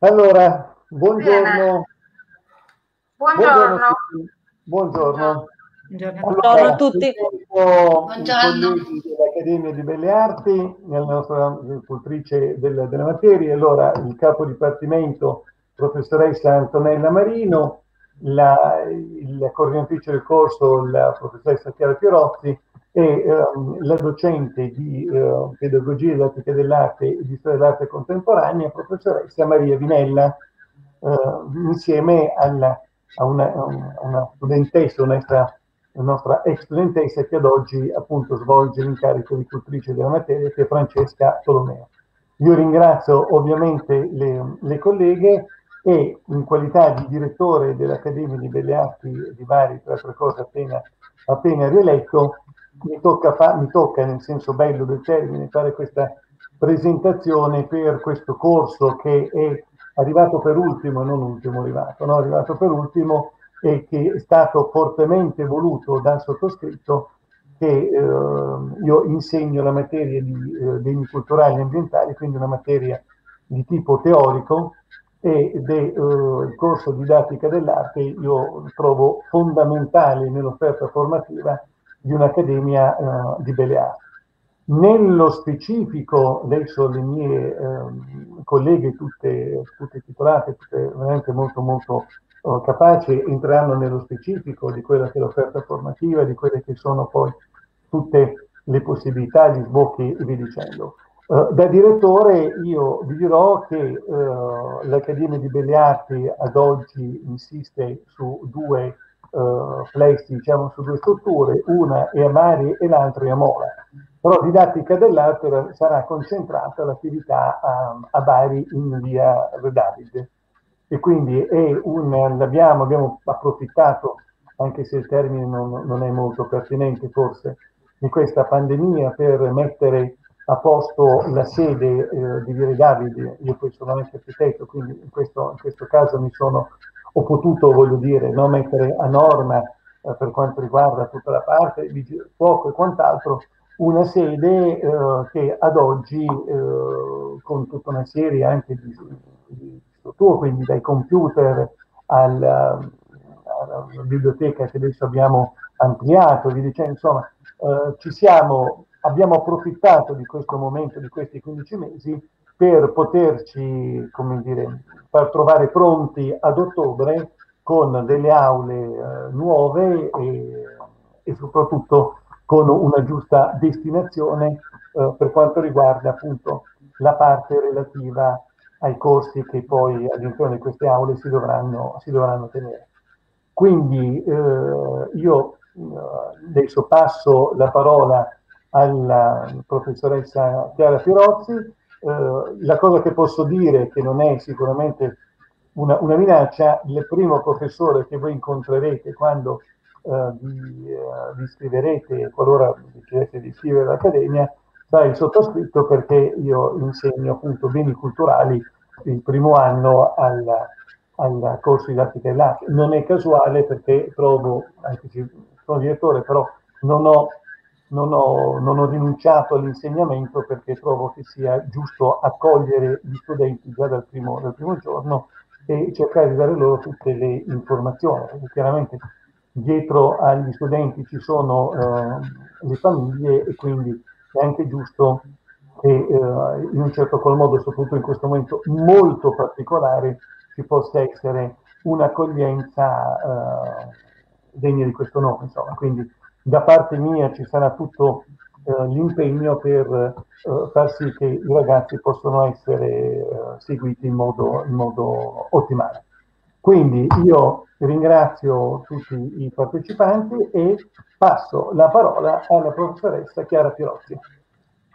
Allora, buongiorno. Buongiorno. Buongiorno. Buongiorno, Allora, Buongiorno a tutti. Buongiorno. dell'Accademia di Belle Arti, nella nostra cultrice della, della materia, allora il capo dipartimento, professoressa Antonella Marino, la, la coordinatrice del corso, la professoressa Chiara Pierozzi, e ehm, la docente di eh, pedagogia didattica dell'arte e di storia dell'arte contemporanea, professoressa Maria Vinella, eh, insieme alla, a, una, una, studentessa, una nostra ex studentessa che ad oggi appunto svolge l'incarico di cultrice della materia, che è Francesca Tolomeo. Io ringrazio ovviamente le, le colleghe e in qualità di direttore dell'Accademia di Belle Arti di Bari, tra altre cose appena, appena rieletto, mi tocca, fa, mi tocca, nel senso bello del termine, fare questa presentazione per questo corso che è arrivato per ultimo, non ultimo arrivato, no? arrivato per ultimo e che è stato fortemente voluto dal sottoscritto che eh, io insegno la materia di eh, beni culturali e ambientali, quindi una materia di tipo teorico ed è eh, il corso didattica dell'arte io trovo fondamentale nell'offerta formativa di un'accademia eh, di belle arti. Nello specifico, adesso le mie eh, colleghe, tutte, tutte titolate, tutte veramente molto molto eh, capaci, entreranno nello specifico di quella che è l'offerta formativa, di quelle che sono poi tutte le possibilità, gli sbocchi e via dicendo. Uh, da direttore io vi dirò che uh, l'Accademia di Belle Arti ad oggi insiste su due uh, flessi, diciamo su due strutture, una è a Mari e l'altra è a Mola. Però didattica dell'arte sarà concentrata l'attività a, a Bari in via Redavide. E quindi un, abbiamo, abbiamo, approfittato, anche se il termine non, non è molto pertinente forse, di questa pandemia per mettere a posto la sede eh, di Via Davide, io poi sono anche architetto, quindi in questo, in questo caso mi sono ho potuto, voglio dire, no, mettere a norma eh, per quanto riguarda tutta la parte di fuoco e quant'altro, una sede eh, che ad oggi, eh, con tutta una serie anche di, di strutture, quindi dai computer alla, alla, biblioteca che adesso abbiamo ampliato, dicendo, insomma, eh, ci siamo, abbiamo approfittato di questo momento, di questi 15 mesi, per poterci, come dire, far trovare pronti ad ottobre con delle aule eh, nuove e, e, soprattutto con una giusta destinazione eh, per quanto riguarda appunto la parte relativa ai corsi che poi all'interno di queste aule si dovranno, si dovranno tenere. Quindi eh, io eh, adesso passo la parola alla professoressa Chiara Pirozzi eh, la cosa che posso dire, che non è sicuramente una, una, minaccia, il primo professore che voi incontrerete quando eh, vi, eh, vi, iscriverete, qualora decidete di iscrivere all'Accademia, sarà il sottoscritto perché io insegno appunto beni culturali il primo anno al, al corso di didattica dell'arte. Non è casuale perché trovo, anche se sono direttore, però non ho non ho, non ho rinunciato all'insegnamento perché trovo che sia giusto accogliere gli studenti già dal primo, dal primo giorno e cercare di dare loro tutte le informazioni. Perché chiaramente dietro agli studenti ci sono eh, le famiglie e quindi è anche giusto che eh, in un certo qual modo, soprattutto in questo momento molto particolare, ci possa essere un'accoglienza eh, degna di questo nome. Insomma. Quindi da parte mia ci sarà tutto eh, l'impegno per eh, far sì che i ragazzi possano essere eh, seguiti in modo, in modo ottimale. Quindi io ringrazio tutti i partecipanti e passo la parola alla professoressa Chiara Pirozzi.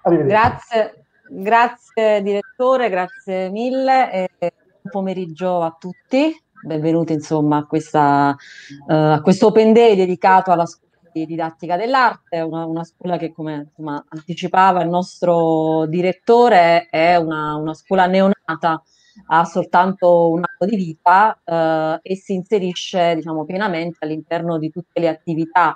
Grazie, grazie direttore, grazie mille buon pomeriggio a tutti. Benvenuti insomma a, questa, uh, a questo open day dedicato alla scuola di didattica dell'arte, una, una scuola che come insomma, anticipava il nostro direttore è una, una scuola neonata, ha soltanto un anno di vita eh, e si inserisce diciamo, pienamente all'interno di tutte le attività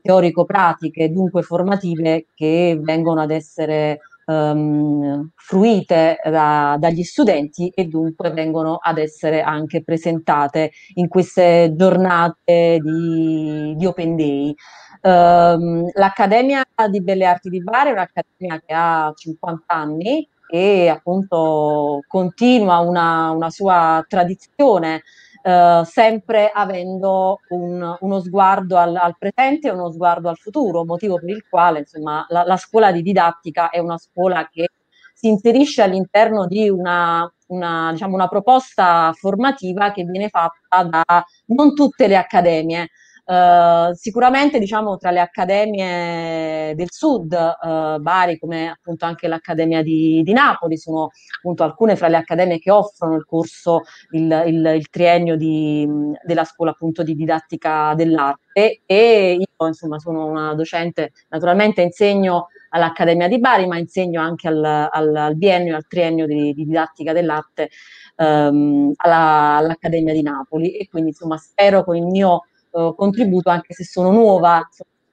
teorico-pratiche, dunque formative, che vengono ad essere ehm, fruite da, dagli studenti e dunque vengono ad essere anche presentate in queste giornate di, di Open Day. Um, L'Accademia di Belle Arti di Bari è un'accademia che ha 50 anni e appunto continua una, una sua tradizione eh, sempre avendo un, uno sguardo al, al, presente e uno sguardo al futuro, motivo per il quale insomma, la, la scuola di didattica è una scuola che si inserisce all'interno di una, una, diciamo, una proposta formativa che viene fatta da non tutte le accademie, Uh, sicuramente diciamo tra le accademie del sud, uh, Bari come appunto anche l'Accademia di, di, Napoli, sono appunto alcune fra le accademie che offrono il corso, il, il, il triennio di, della scuola appunto di didattica dell'arte. E io insomma sono una docente, naturalmente insegno all'Accademia di Bari ma insegno anche al, al, al biennio, al triennio di, di didattica dell'arte um, alla, all'Accademia di Napoli. E quindi insomma spero con il mio contributo, anche se sono nuova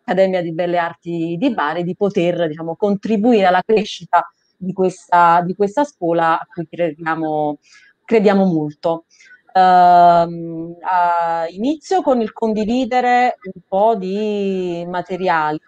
Accademia di Belle Arti di Bari, di poter diciamo, contribuire alla crescita di questa, di questa scuola a cui crediamo, crediamo molto. Uh, inizio con il condividere un po' di materiali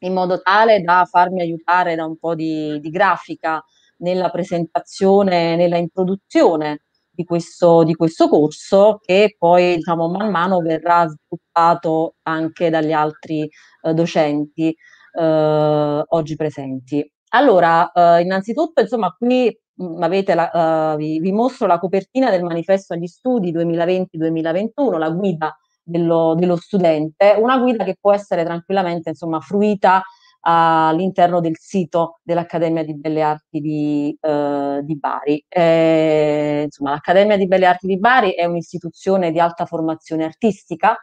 in modo tale da farmi aiutare da un po' di, di grafica nella presentazione, nella introduzione di questo, di questo corso che poi diciamo, man mano verrà sviluppato anche dagli altri eh, docenti eh, oggi presenti. Allora, eh, innanzitutto, insomma, qui mm, avete la, uh, vi, vi, mostro la copertina del manifesto agli studi 2020-2021, la guida dello, dello, studente, una guida che può essere tranquillamente insomma, fruita all'interno del sito dell'Accademia di Belle Arti di, eh, di Bari. Eh, insomma, l'Accademia di Belle Arti di Bari è un'istituzione di alta formazione artistica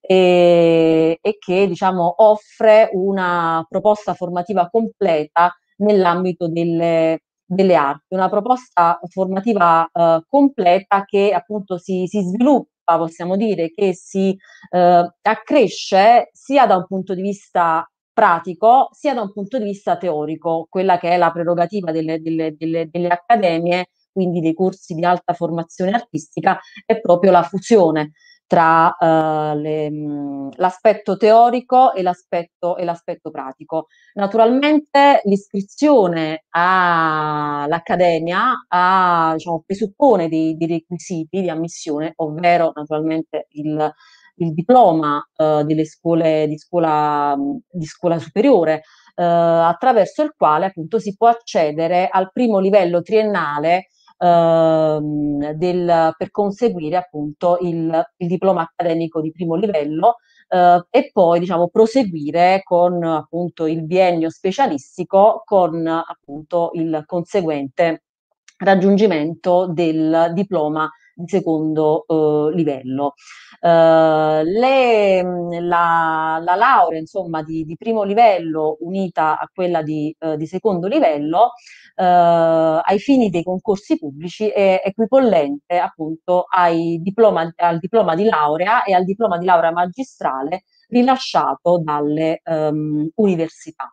e, e che diciamo, offre una proposta formativa completa nell'ambito delle, delle arti, una proposta formativa eh, completa che appunto si, si, sviluppa, possiamo dire, che si eh, accresce sia da un punto di vista pratico sia da un punto di vista teorico, quella che è la prerogativa delle, delle, delle, delle accademie, quindi dei corsi di alta formazione artistica, è proprio la fusione tra uh, le, l'aspetto teorico e l'aspetto, e l'aspetto, pratico. Naturalmente l'iscrizione all'Accademia ha, diciamo, presuppone dei, dei, requisiti di ammissione, ovvero naturalmente il, il diploma eh, delle scuole di scuola, di scuola superiore, eh, attraverso il quale appunto si può accedere al primo livello triennale ehm, del, per conseguire appunto il, il, diploma accademico di primo livello eh, e poi diciamo proseguire con appunto il biennio specialistico con appunto il conseguente raggiungimento del diploma di secondo eh, livello. Uh, le, la, la, laurea insomma, di, di, primo livello unita a quella di, uh, di secondo livello uh, ai fini dei concorsi pubblici è equipollente appunto diploma, al diploma di laurea e al diploma di laurea magistrale rilasciato dalle um, università.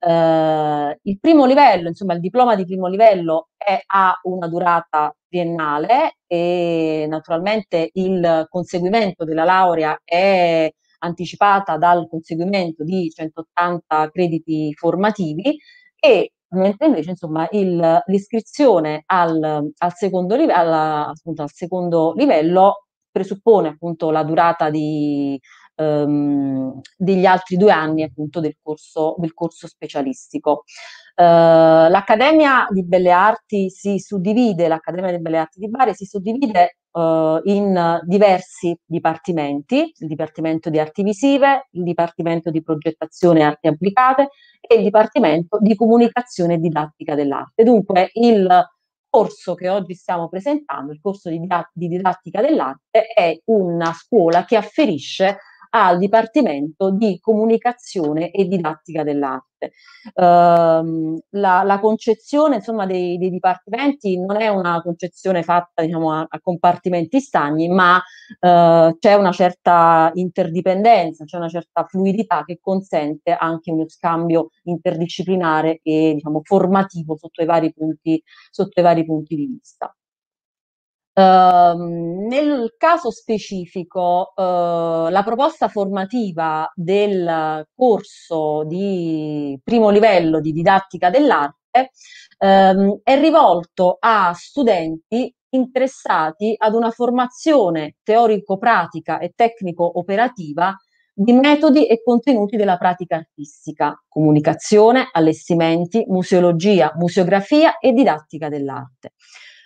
Uh, il primo livello, insomma, il diploma di primo livello è, ha una durata triennale e naturalmente il conseguimento della laurea è anticipata dal conseguimento di 180 crediti formativi e mentre invece insomma il, l'iscrizione al, al, secondo live- alla, appunto, al secondo livello presuppone appunto la durata di, um, degli altri due anni appunto del corso, del corso specialistico. Uh, L'Accademia di Belle Arti si suddivide, l'Accademia di Belle Arti di Bari si suddivide uh, in diversi dipartimenti, il Dipartimento di Arti Visive, il Dipartimento di Progettazione e Arti Applicate e il Dipartimento di Comunicazione e Didattica dell'Arte. Dunque il corso che oggi stiamo presentando, il corso di, didattica dell'arte, è una scuola che afferisce al Dipartimento di Comunicazione e Didattica dell'Arte. Uh, la, la, concezione insomma, dei, dei, dipartimenti non è una concezione fatta diciamo, a, a compartimenti stagni, ma uh, c'è una certa interdipendenza, c'è una certa fluidità che consente anche uno scambio interdisciplinare e diciamo, formativo sotto i vari punti, sotto i vari punti di vista. Uh, nel caso specifico, uh, la proposta formativa del corso di primo livello di didattica dell'arte um, è rivolto a studenti interessati ad una formazione teorico-pratica e tecnico-operativa di metodi e contenuti della pratica artistica, comunicazione, allestimenti, museologia, museografia e didattica dell'arte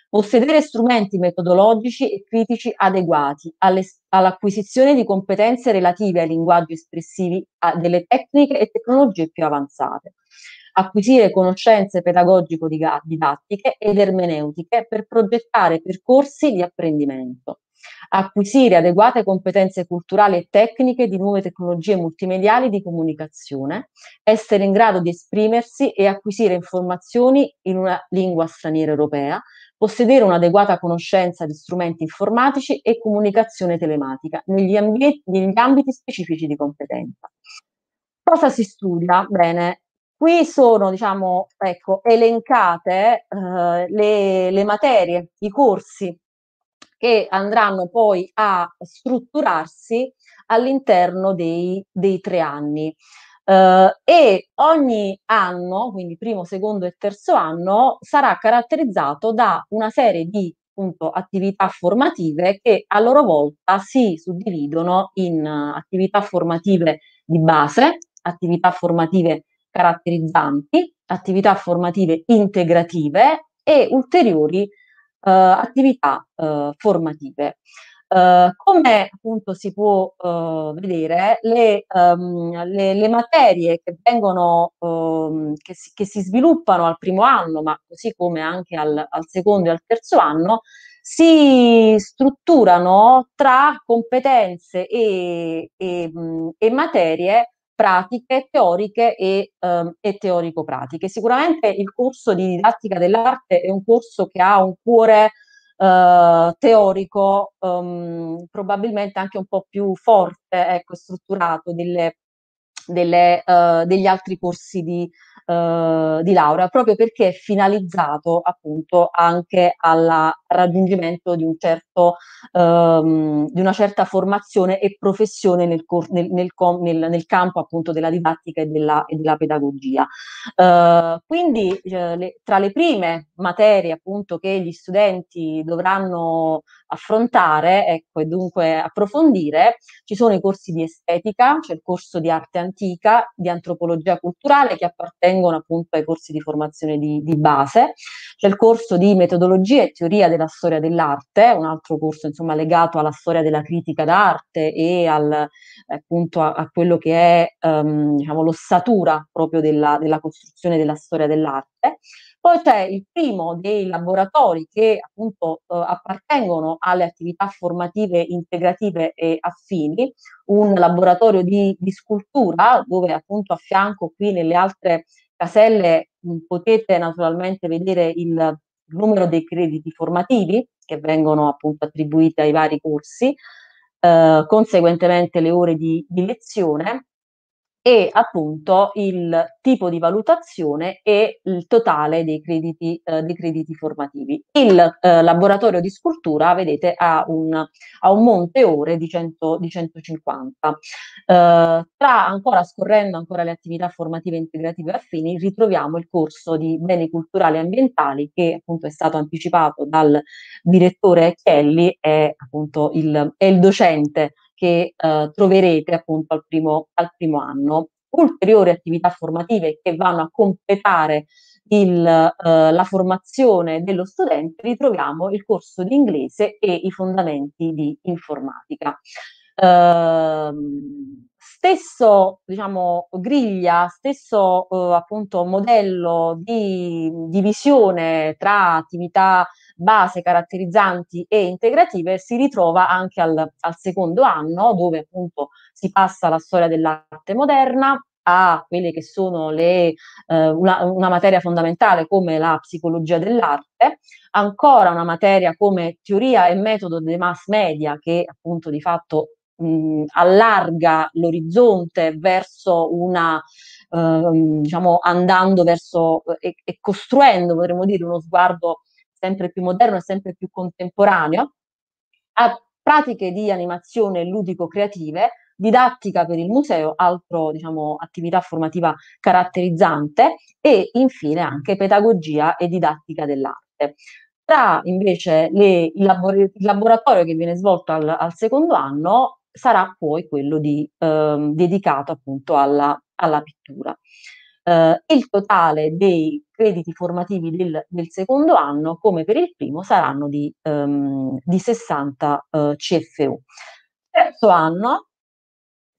possedere strumenti metodologici e critici adeguati all'acquisizione di competenze relative ai linguaggi espressivi delle tecniche e tecnologie più avanzate, acquisire conoscenze pedagogico-didattiche ed ermeneutiche per progettare percorsi di apprendimento, acquisire adeguate competenze culturali e tecniche di nuove tecnologie multimediali di comunicazione, essere in grado di esprimersi e acquisire informazioni in una lingua straniera europea, possedere un'adeguata conoscenza di strumenti informatici e comunicazione telematica negli, ambi- negli ambiti specifici di competenza. Cosa si studia? Bene, qui sono diciamo, ecco, elencate eh, le, le materie, i corsi che andranno poi a strutturarsi all'interno dei, dei tre anni. Uh, e ogni anno, quindi primo, secondo e terzo anno, sarà caratterizzato da una serie di appunto, attività formative che a loro volta si suddividono in uh, attività formative di base, attività formative caratterizzanti, attività formative integrative e ulteriori uh, attività formative. Uh, come appunto si può uh, vedere, le, um, le, le, materie che vengono, um, che, si, che, si, sviluppano al primo anno, ma così come anche al, al secondo e al terzo anno, si strutturano tra competenze e, e, e materie pratiche, teoriche e, um, e teorico-pratiche. Sicuramente il corso di didattica dell'arte è un corso che ha un cuore eh, teorico um, probabilmente anche un po' più forte, ecco, strutturato delle, delle, uh, degli altri corsi di, uh, di, laurea, proprio perché è finalizzato appunto anche al raggiungimento di, un certo, um, di una certa formazione e professione nel, nel, nel, nel, campo appunto della didattica e della, e della pedagogia. Uh, quindi le, tra le prime materie appunto che gli studenti dovranno affrontare ecco, e dunque approfondire, ci sono i corsi di estetica, c'è il corso di arte antica, di antropologia culturale che appartengono appunto ai corsi di formazione di, di base, c'è il corso di metodologia e teoria della storia dell'arte, un altro corso insomma legato alla storia della critica d'arte e al, appunto a, a quello che è um, diciamo, l'ossatura proprio della, della costruzione della storia dell'arte. Poi c'è il primo dei laboratori che appunto eh, appartengono alle attività formative integrative e affini, un laboratorio di, di scultura dove appunto a fianco qui nelle altre caselle mh, potete naturalmente vedere il numero dei crediti formativi che vengono appunto attribuiti ai vari corsi, eh, conseguentemente le ore di, di lezione e appunto il tipo di valutazione e il totale dei crediti, eh, dei crediti formativi. Il eh, laboratorio di scultura, vedete, ha un, ha un monte ore di, 100, di 150. Eh, tra ancora scorrendo ancora le attività formative integrative affini, ritroviamo il corso di beni culturali e ambientali che appunto è stato anticipato dal direttore Chielli, è appunto il, è il docente che eh, troverete appunto al primo, al primo anno. Ulteriori attività formative che vanno a completare il, eh, la formazione dello studente, ritroviamo il corso di inglese e i fondamenti di informatica. Eh, stesso diciamo, griglia, stesso eh, appunto modello di divisione tra attività base, caratterizzanti e integrative si ritrova anche al, al secondo anno, dove appunto si passa alla storia dell'arte moderna, a quelle che sono le, eh, una, una, materia fondamentale come la psicologia dell'arte, ancora una materia come teoria e metodo dei mass media che appunto di fatto mh, allarga l'orizzonte verso una, eh, diciamo, andando verso e, e costruendo, potremmo dire, uno sguardo sempre più moderno e sempre più contemporaneo, a pratiche di animazione ludico-creative, didattica per il museo, altro diciamo attività formativa caratterizzante e infine anche pedagogia e didattica dell'arte. Tra invece le, il, labor- il, laboratorio che viene svolto al, al, secondo anno sarà poi quello di, ehm, dedicato appunto alla, alla pittura. Eh, il totale dei crediti formativi del, del, secondo anno, come per il primo, saranno di, ehm, di 60 eh, CFU. Terzo anno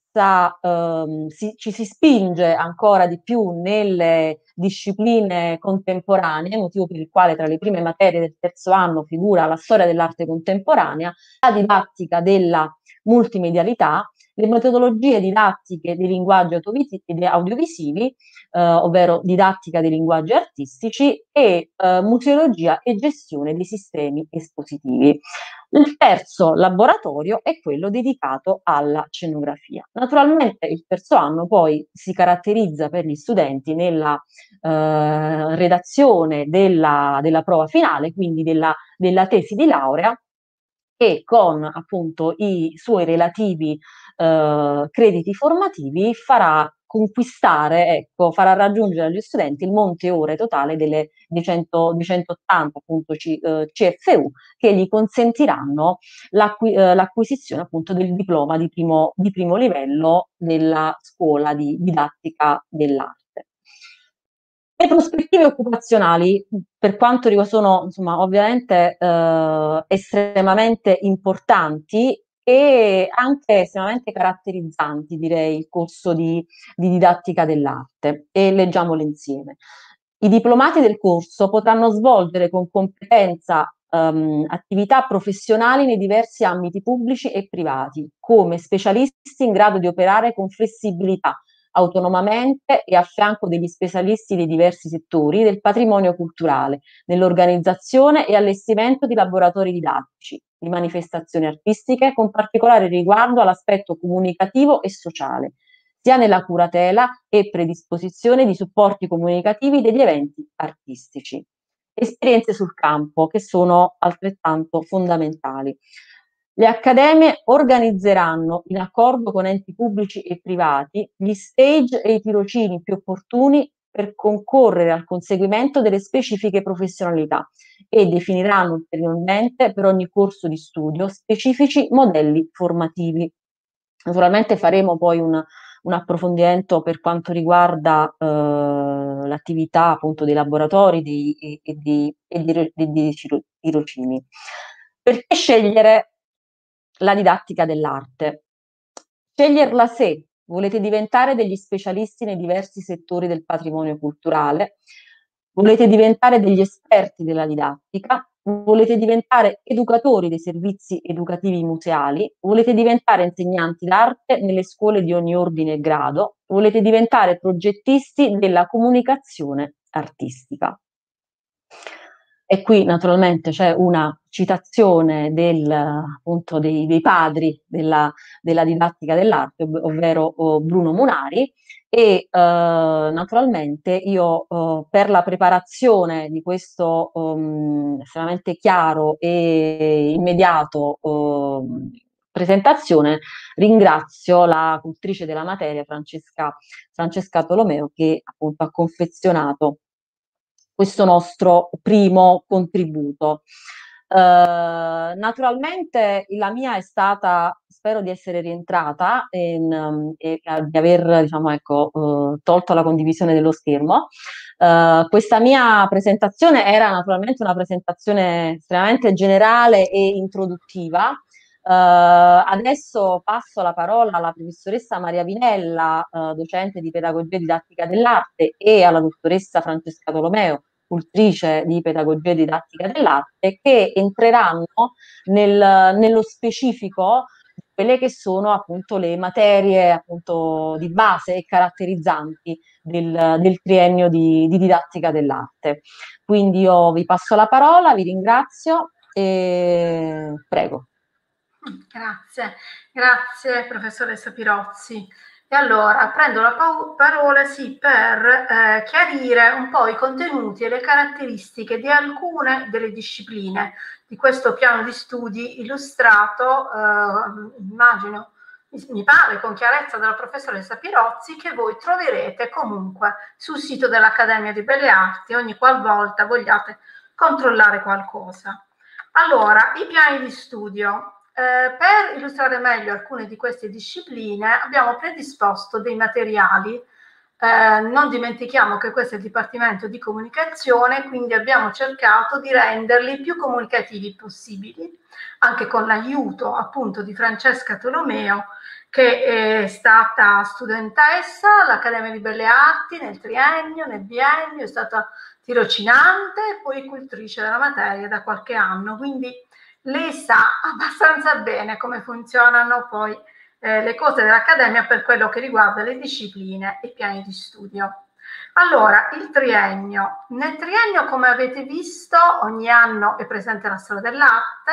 sta, ehm, si, ci si spinge ancora di più nelle discipline contemporanee, motivo per il quale tra le prime materie del terzo anno figura la storia dell'arte contemporanea, la didattica della multimedialità, le metodologie didattiche dei linguaggi audiovisivi, eh, ovvero didattica dei linguaggi artistici e eh, museologia e gestione dei sistemi espositivi. Il terzo laboratorio è quello dedicato alla scenografia. Naturalmente il terzo anno poi si caratterizza per gli studenti nella eh, redazione della, della, prova finale, quindi della, della tesi di laurea, e con appunto i suoi relativi eh, crediti formativi farà conquistare, ecco, farà raggiungere agli studenti il monte ore totale delle, di, 100, di 180 appunto C, eh, CFU che gli consentiranno l'acqui, eh, l'acquisizione appunto del diploma di primo, di primo livello della scuola di didattica dell'arte. Le prospettive occupazionali, per quanto riguarda, sono insomma, ovviamente eh, estremamente importanti e anche estremamente caratterizzanti, direi, il corso di, di didattica dell'arte e leggiamole insieme. I diplomati del corso potranno svolgere con competenza um, attività professionali nei diversi ambiti pubblici e privati, come specialisti in grado di operare con flessibilità, autonomamente e a fianco degli specialisti dei diversi settori del patrimonio culturale, nell'organizzazione e allestimento di laboratori didattici, di manifestazioni artistiche, con particolare riguardo all'aspetto comunicativo e sociale, sia nella curatela e predisposizione di supporti comunicativi degli eventi artistici. Esperienze sul campo che sono altrettanto fondamentali. Le accademie organizzeranno, in accordo con enti pubblici e privati, gli stage e i tirocini più opportuni per concorrere al conseguimento delle specifiche professionalità e definiranno ulteriormente per ogni corso di studio specifici modelli formativi. Naturalmente faremo poi un, un approfondimento per quanto riguarda eh, l'attività appunto dei laboratori dei, e, di, e di tirocini. Perché scegliere la didattica dell'arte. Sceglierla se volete diventare degli specialisti nei diversi settori del patrimonio culturale, volete diventare degli esperti della didattica, volete diventare educatori dei servizi educativi museali, volete diventare insegnanti d'arte nelle scuole di ogni ordine e grado, volete diventare progettisti della comunicazione artistica. E qui naturalmente c'è una citazione del, appunto, dei, dei padri della, della, didattica dell'arte, ovvero oh, Bruno Munari, e eh, naturalmente io eh, per la preparazione di questo um, estremamente chiaro e immediato um, presentazione ringrazio la cultrice della materia Francesca, Francesca Tolomeo che appunto ha confezionato questo nostro primo contributo. Uh, naturalmente la mia è stata, spero di essere rientrata um, e di aver diciamo, ecco, uh, tolto la condivisione dello schermo. Uh, questa mia presentazione era naturalmente una presentazione estremamente generale e introduttiva adesso passo la parola alla professoressa Maria Vinella, docente di pedagogia e didattica dell'arte, e alla dottoressa Francesca Tolomeo, cultrice di pedagogia didattica dell'arte, che entreranno nel, nello specifico quelle che sono appunto le materie appunto di base e caratterizzanti del, del triennio di, di, didattica dell'arte. Quindi io vi passo la parola, vi ringrazio e prego. Grazie, grazie professoressa Pirozzi. E allora prendo la parola sì, per eh, chiarire un po' i contenuti e le caratteristiche di alcune delle discipline di questo piano di studi illustrato, eh, immagino, mi pare con chiarezza dalla professoressa Pirozzi, che voi troverete comunque sul sito dell'Accademia di Belle Arti ogni qualvolta vogliate controllare qualcosa. Allora, i piani di studio. Eh, per illustrare meglio alcune di queste discipline abbiamo predisposto dei materiali. Eh, non dimentichiamo che questo è il Dipartimento di Comunicazione, quindi abbiamo cercato di renderli più comunicativi possibili, anche con l'aiuto appunto di Francesca Tolomeo, che è stata studentessa all'Accademia di Belle Arti nel triennio, nel biennio, è stata tirocinante e poi cultrice della materia da qualche anno, quindi lei sa abbastanza bene come funzionano poi eh, le cose dell'Accademia per quello che riguarda le discipline e i piani di studio. Allora, il triennio. Nel triennio, come avete visto, ogni anno è presente la storia dell'arte,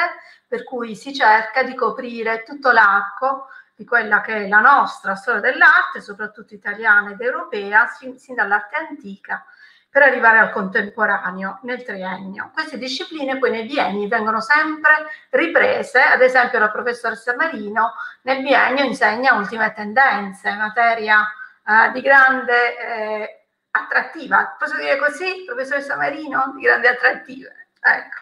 per cui si cerca di coprire tutto l'arco di quella che è la nostra storia dell'arte, soprattutto italiana ed europea, sin, sin dall'arte antica per arrivare al contemporaneo nel triennio. Queste discipline poi nei bienni vengono sempre riprese, ad esempio la professoressa Marino nel biennio insegna ultime tendenze, materia eh, di grande eh, attrattiva. Posso dire così, professoressa Marino? Di grande attrattiva. Ecco.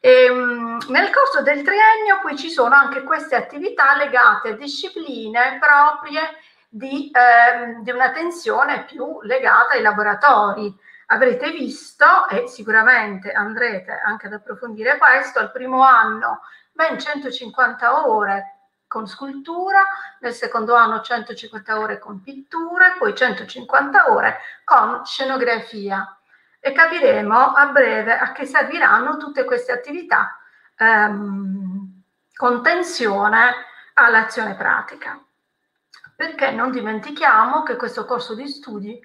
E, ehm, nel corso del triennio poi ci sono anche queste attività legate a discipline proprie di, eh, di una tensione più legata ai laboratori avrete visto e sicuramente andrete anche ad approfondire questo, al primo anno ben 150 ore con scultura, nel secondo anno 150 ore con pitture, poi 150 ore con scenografia e capiremo a breve a che serviranno tutte queste attività ehm, con tensione all'azione pratica. Perché non dimentichiamo che questo corso di studi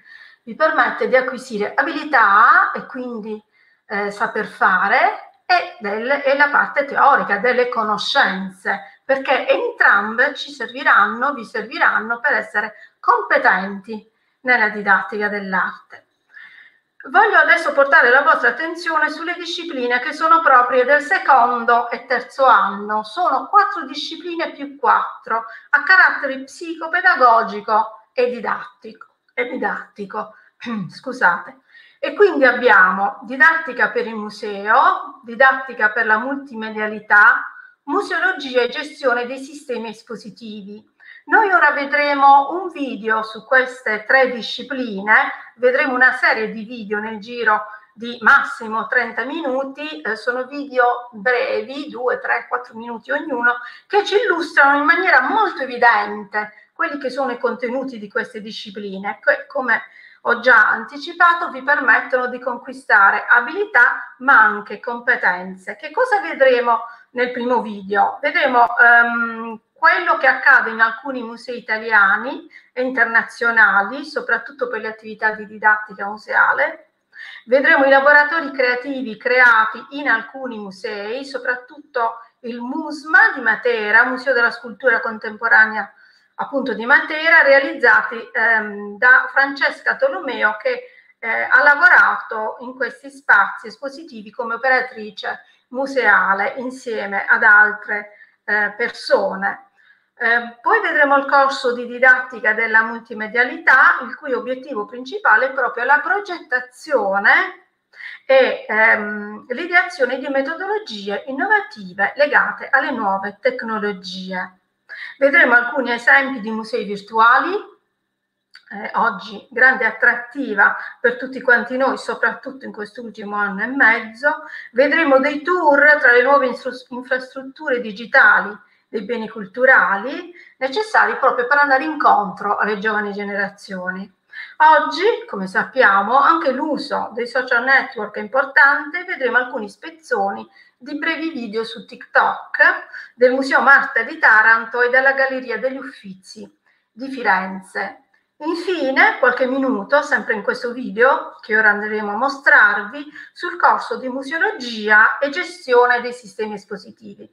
vi permette di acquisire abilità e quindi eh, saper fare e, del, e la parte teorica delle conoscenze, perché entrambe ci serviranno, vi serviranno per essere competenti nella didattica dell'arte. Voglio adesso portare la vostra attenzione sulle discipline che sono proprie del secondo e terzo anno. Sono quattro discipline più quattro a carattere psicopedagogico e didattico e didattico. Scusate. E quindi abbiamo didattica per il museo, didattica per la multimedialità, museologia e gestione dei sistemi espositivi. Noi ora vedremo un video su queste tre discipline, vedremo una serie di video nel giro di massimo 30 minuti, eh, sono video brevi, 2, 3, 4 minuti ognuno, che ci illustrano in maniera molto evidente quelli che sono i contenuti di queste discipline, come ho già anticipato, vi permettono di conquistare abilità ma anche competenze. Che cosa vedremo nel primo video? Vedremo um, quello che accade in alcuni musei italiani e internazionali, soprattutto per le attività di didattica museale. Vedremo i laboratori creativi creati in alcuni musei, soprattutto il MUSMA di Matera, Museo della Scultura Contemporanea appunto di Matera realizzati ehm, da Francesca Tolomeo che eh, ha lavorato in questi spazi espositivi come operatrice museale insieme ad altre eh, persone. Eh, poi vedremo il corso di didattica della multimedialità, il cui obiettivo principale è proprio la progettazione e ehm, l'ideazione di metodologie innovative legate alle nuove tecnologie. Vedremo alcuni esempi di musei virtuali, eh, oggi grande attrattiva per tutti quanti noi, soprattutto in quest'ultimo anno e mezzo. Vedremo dei tour tra le nuove infrastrutture digitali dei beni culturali necessari proprio per andare incontro alle giovani generazioni. Oggi, come sappiamo, anche l'uso dei social network è importante, vedremo alcuni spezzoni di brevi video su TikTok del Museo Marte di Taranto e della Galleria degli Uffizi di Firenze. Infine, qualche minuto, sempre in questo video che ora andremo a mostrarvi, sul corso di museologia e gestione dei sistemi espositivi.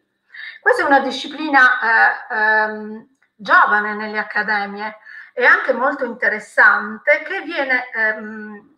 Questa è una disciplina eh, ehm, giovane nelle accademie e anche molto interessante che viene ehm,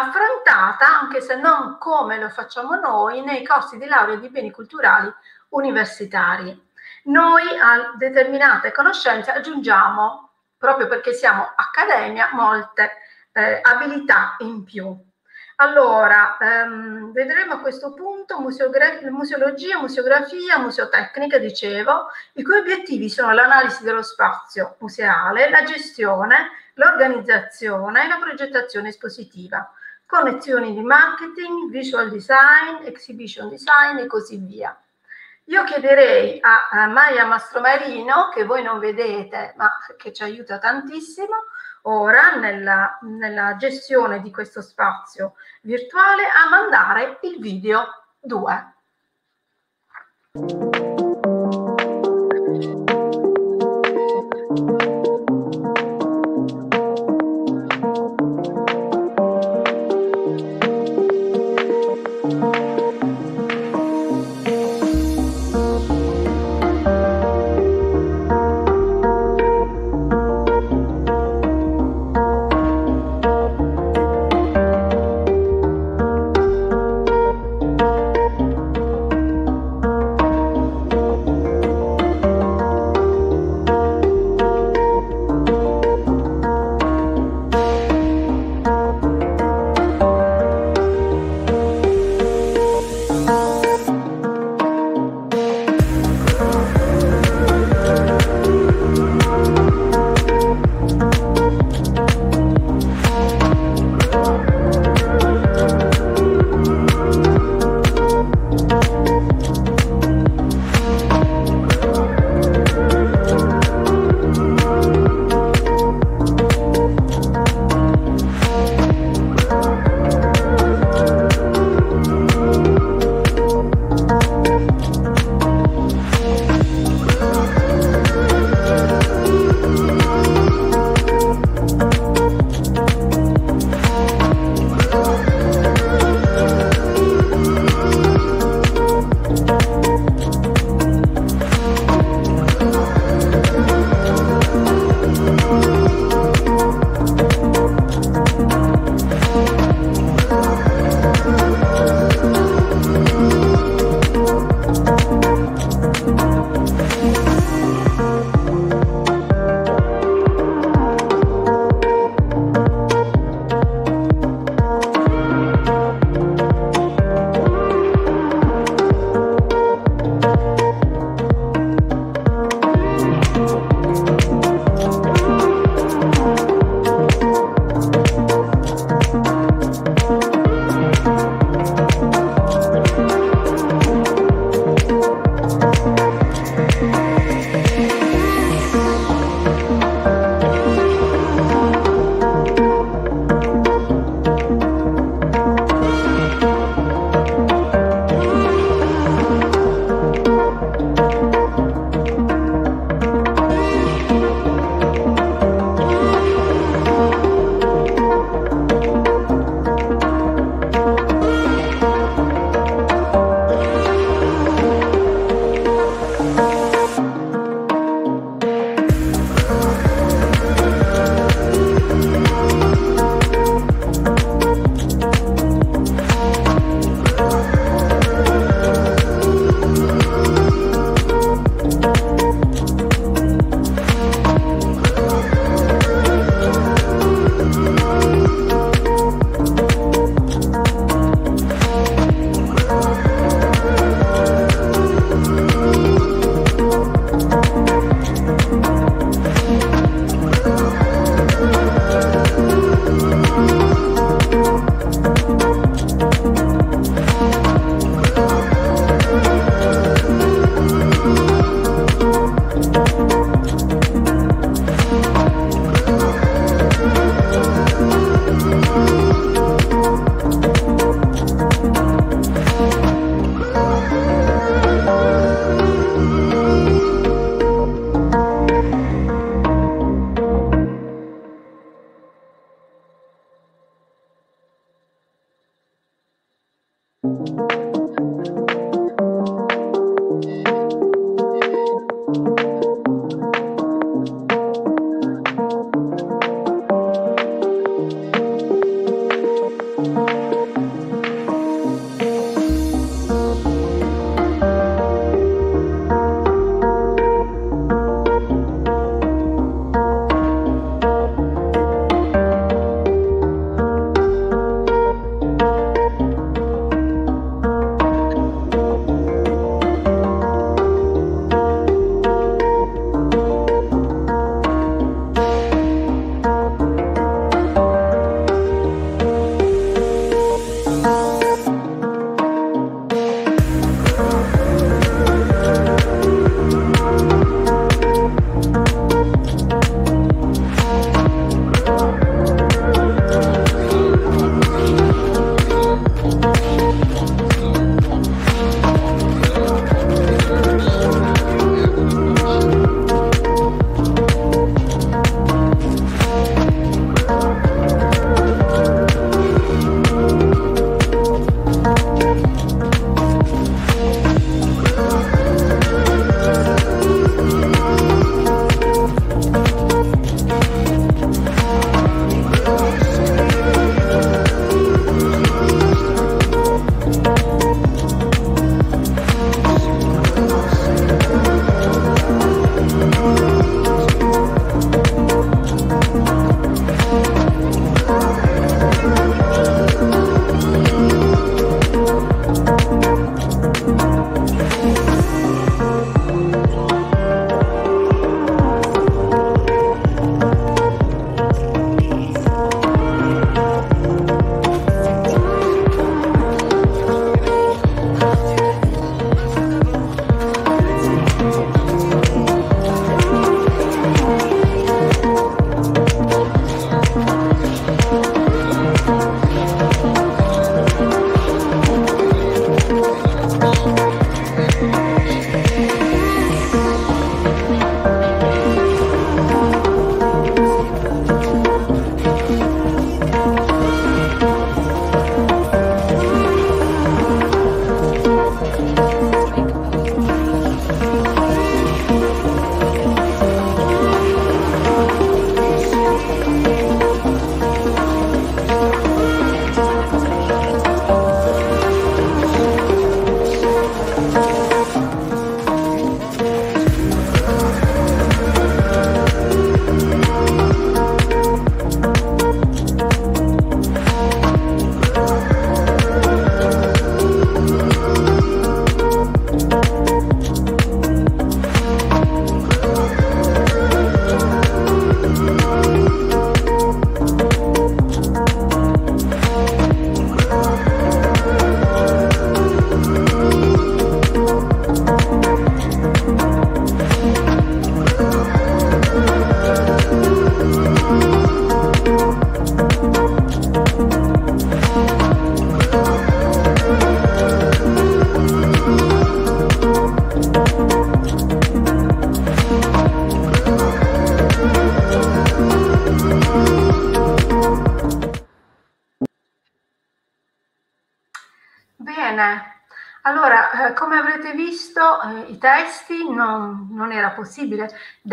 affrontata, anche se non come lo facciamo noi, nei corsi di laurea di beni culturali universitari. Noi a determinate conoscenze aggiungiamo, proprio perché siamo accademia, molte eh, abilità in più. Allora, ehm, vedremo a questo punto museologia, museografia, museotecnica, dicevo, i cui obiettivi sono l'analisi dello spazio museale, la gestione, l'organizzazione e la progettazione espositiva, connezioni di marketing, visual design, exhibition design e così via. Io chiederei a, a Maia Mastromarino, che voi non vedete, ma che ci aiuta tantissimo, ora nella, nella gestione di questo spazio virtuale, a mandare il video 2.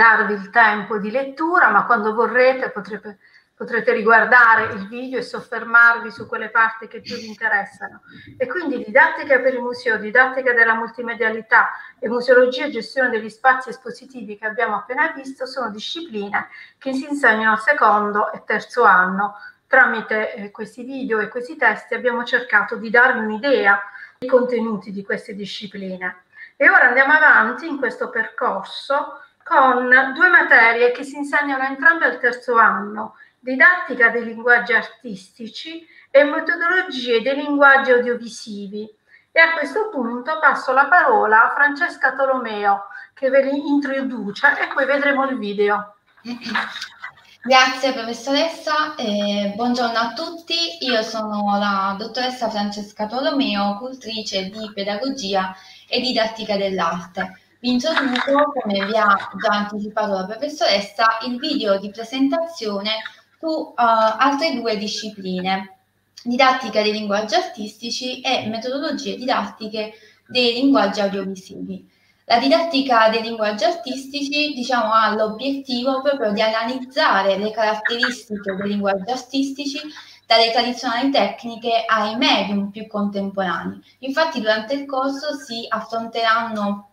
Darvi il tempo di lettura, ma quando vorrete potrete, potrete riguardare il video e soffermarvi su quelle parti che più vi interessano. E quindi didattica per il museo, didattica della multimedialità e museologia e gestione degli spazi espositivi che abbiamo appena visto sono discipline che si insegnano al secondo e terzo anno. Tramite eh, questi video e questi testi abbiamo cercato di darvi un'idea dei contenuti di queste discipline. E ora andiamo avanti in questo percorso con due materie che si insegnano entrambe al terzo anno didattica dei linguaggi artistici e metodologie dei linguaggi audiovisivi. E a questo punto passo la parola a Francesca Tolomeo che ve li introduce e poi vedremo il video. Grazie professoressa, eh, buongiorno a tutti, io sono la dottoressa Francesca Tolomeo, cultrice di pedagogia e didattica dell'arte. Vi introduco, come vi ha già anticipato la professoressa, il video di presentazione su uh, altre due discipline, didattica dei linguaggi artistici e metodologie didattiche dei linguaggi audiovisivi. La didattica dei linguaggi artistici diciamo, ha l'obiettivo proprio di analizzare le caratteristiche dei linguaggi artistici dalle tradizionali tecniche ai medium più contemporanei. Infatti durante il corso si affronteranno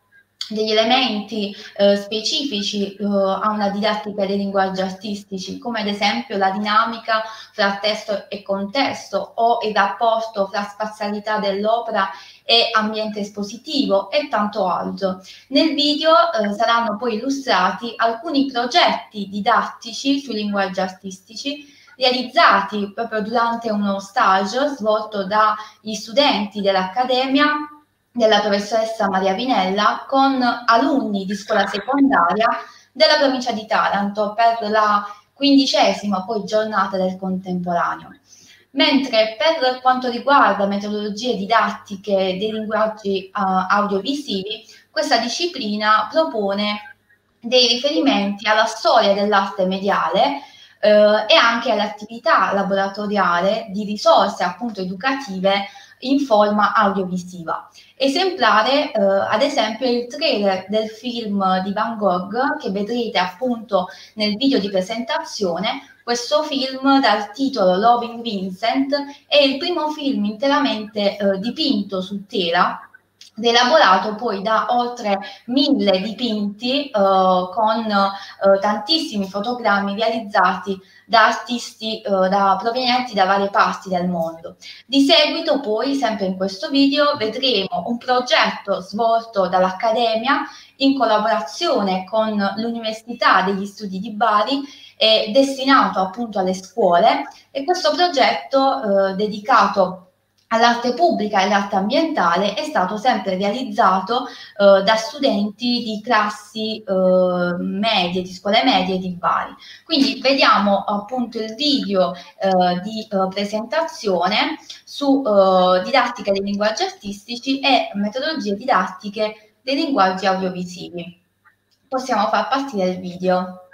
degli elementi eh, specifici eh, a una didattica dei linguaggi artistici, come ad esempio la dinamica fra testo e contesto o il rapporto fra spazialità dell'opera e ambiente espositivo e tanto altro. Nel video eh, saranno poi illustrati alcuni progetti didattici sui linguaggi artistici realizzati proprio durante uno stage svolto dagli studenti dell'Accademia della professoressa Maria Vinella con alunni di scuola secondaria della provincia di Taranto per la quindicesima poi giornata del contemporaneo. Mentre per quanto riguarda metodologie didattiche dei linguaggi uh, audiovisivi, questa disciplina propone dei riferimenti alla storia dell'arte mediale eh, e anche all'attività laboratoriale di risorse appunto educative in forma audiovisiva. Esemplare, eh, ad esempio, il trailer del film di Van Gogh che vedrete appunto nel video di presentazione. Questo film dal titolo Loving Vincent è il primo film interamente eh, dipinto su tela elaborato poi da oltre mille dipinti eh, con eh, tantissimi fotogrammi realizzati da artisti eh, da, provenienti da varie parti del mondo. Di seguito poi, sempre in questo video, vedremo un progetto svolto dall'Accademia in collaborazione con l'Università degli Studi di Bari e destinato appunto alle scuole e questo progetto eh, dedicato all'arte pubblica e all'arte ambientale è stato sempre realizzato eh, da studenti di classi eh, medie, di scuole medie di Bari. Quindi vediamo appunto il video eh, di eh, presentazione su eh, didattica dei linguaggi artistici e metodologie didattiche dei linguaggi audiovisivi. Possiamo far partire il video.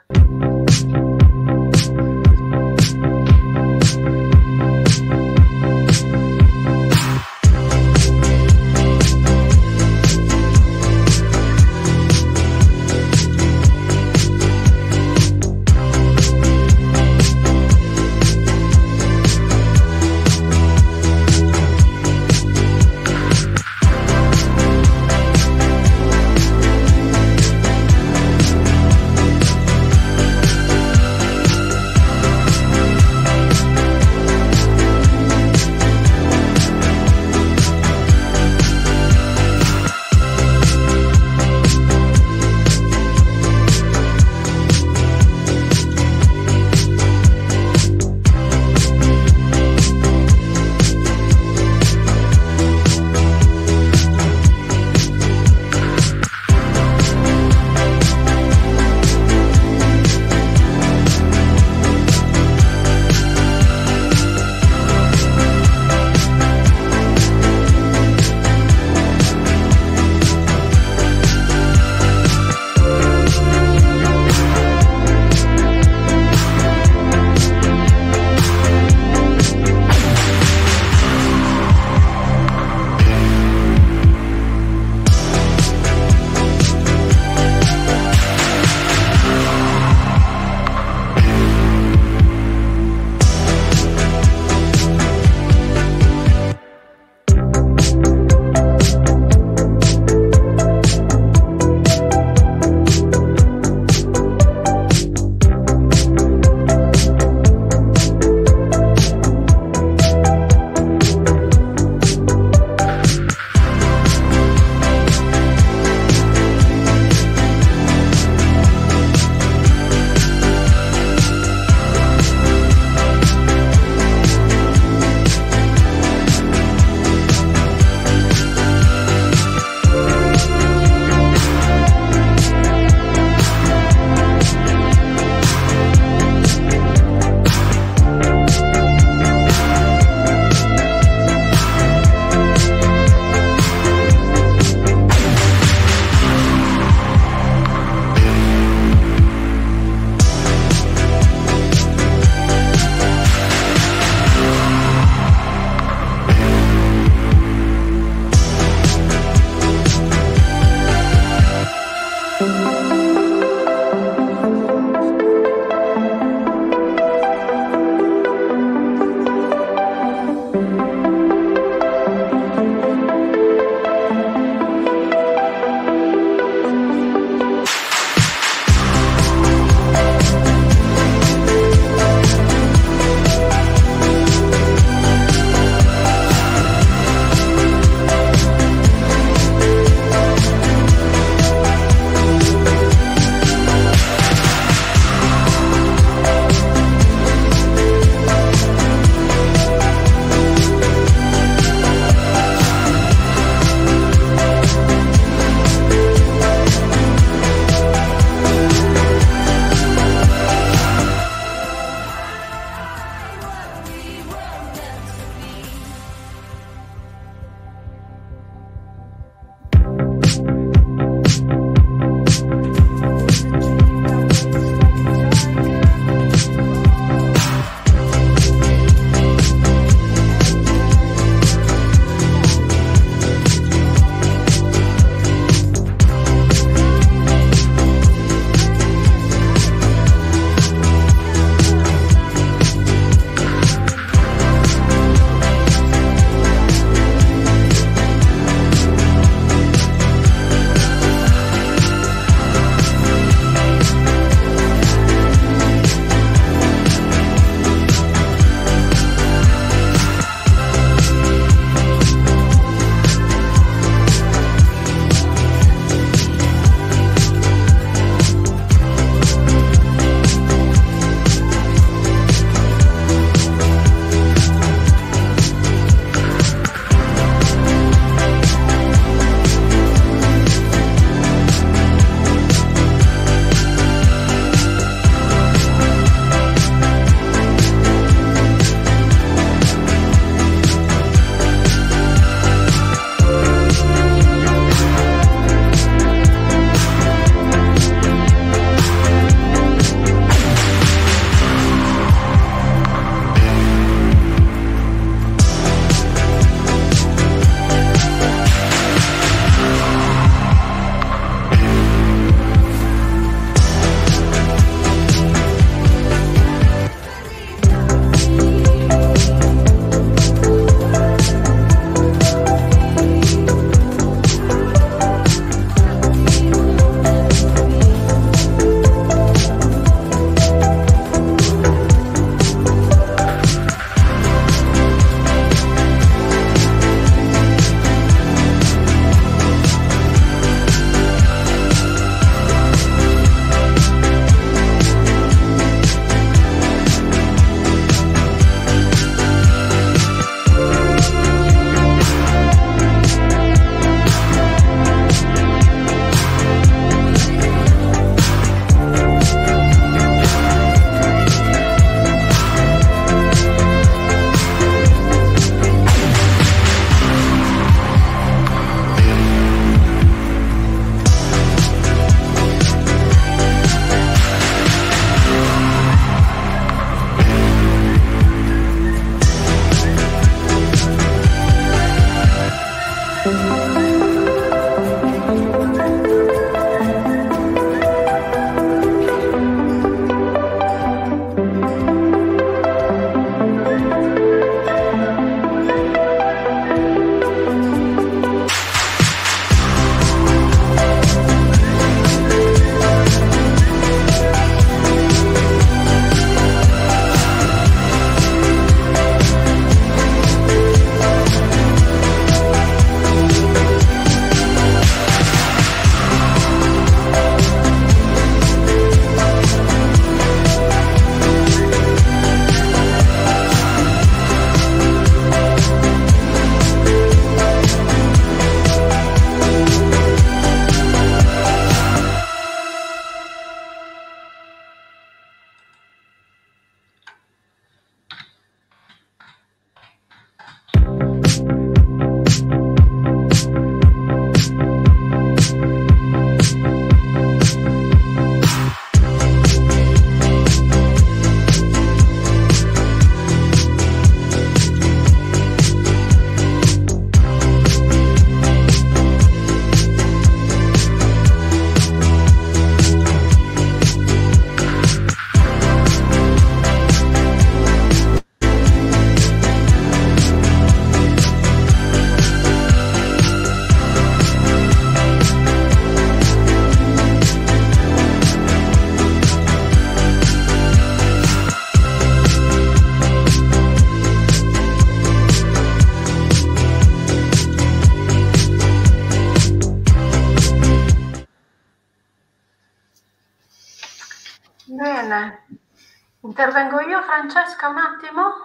Francesca, un attimo?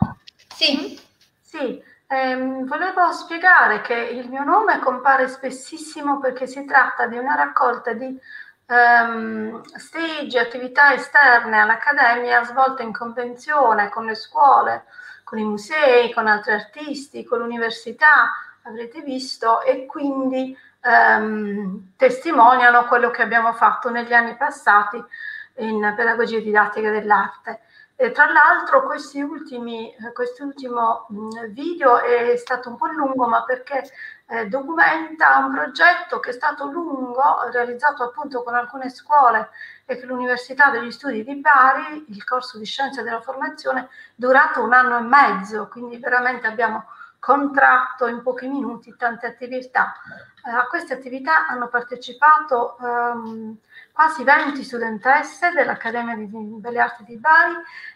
Sì. Sì, ehm, volevo spiegare che il mio nome compare spessissimo perché si tratta di una raccolta di ehm, stage, attività esterne all'Accademia svolte in convenzione con le scuole, con i musei, con altri artisti, con l'università, avrete visto, e quindi ehm, testimoniano quello che abbiamo fatto negli anni passati in pedagogia didattica dell'arte. E tra l'altro questi ultimi, quest'ultimo video è stato un po' lungo, ma perché eh, documenta un progetto che è stato lungo, realizzato appunto con alcune scuole e che l'Università degli Studi di Bari, il corso di Scienze della Formazione, durato un anno e mezzo, quindi veramente abbiamo contratto in pochi minuti tante attività. Eh, a queste attività hanno partecipato ehm, quasi 20 studentesse dell'Accademia di Belle Arti di Bari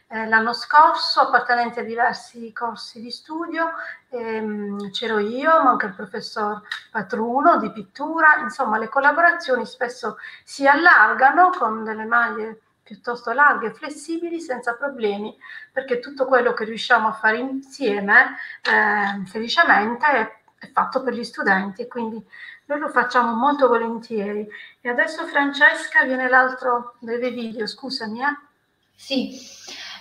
eh, l'anno scorso, appartenenti a diversi corsi di studio. Ehm, c'ero io, ma anche il professor Patruno di pittura. Insomma, le collaborazioni spesso si allargano con delle maglie piuttosto larghe e flessibili senza problemi, perché tutto quello che riusciamo a fare insieme eh, felicemente è, è fatto per gli studenti, quindi noi lo facciamo molto volentieri. E adesso Francesca viene l'altro breve video, scusami. Eh? Sì,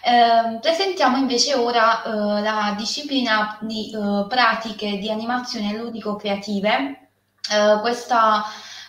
eh, presentiamo invece ora eh, la disciplina di eh, pratiche di animazione ludico-creative. Eh, questa,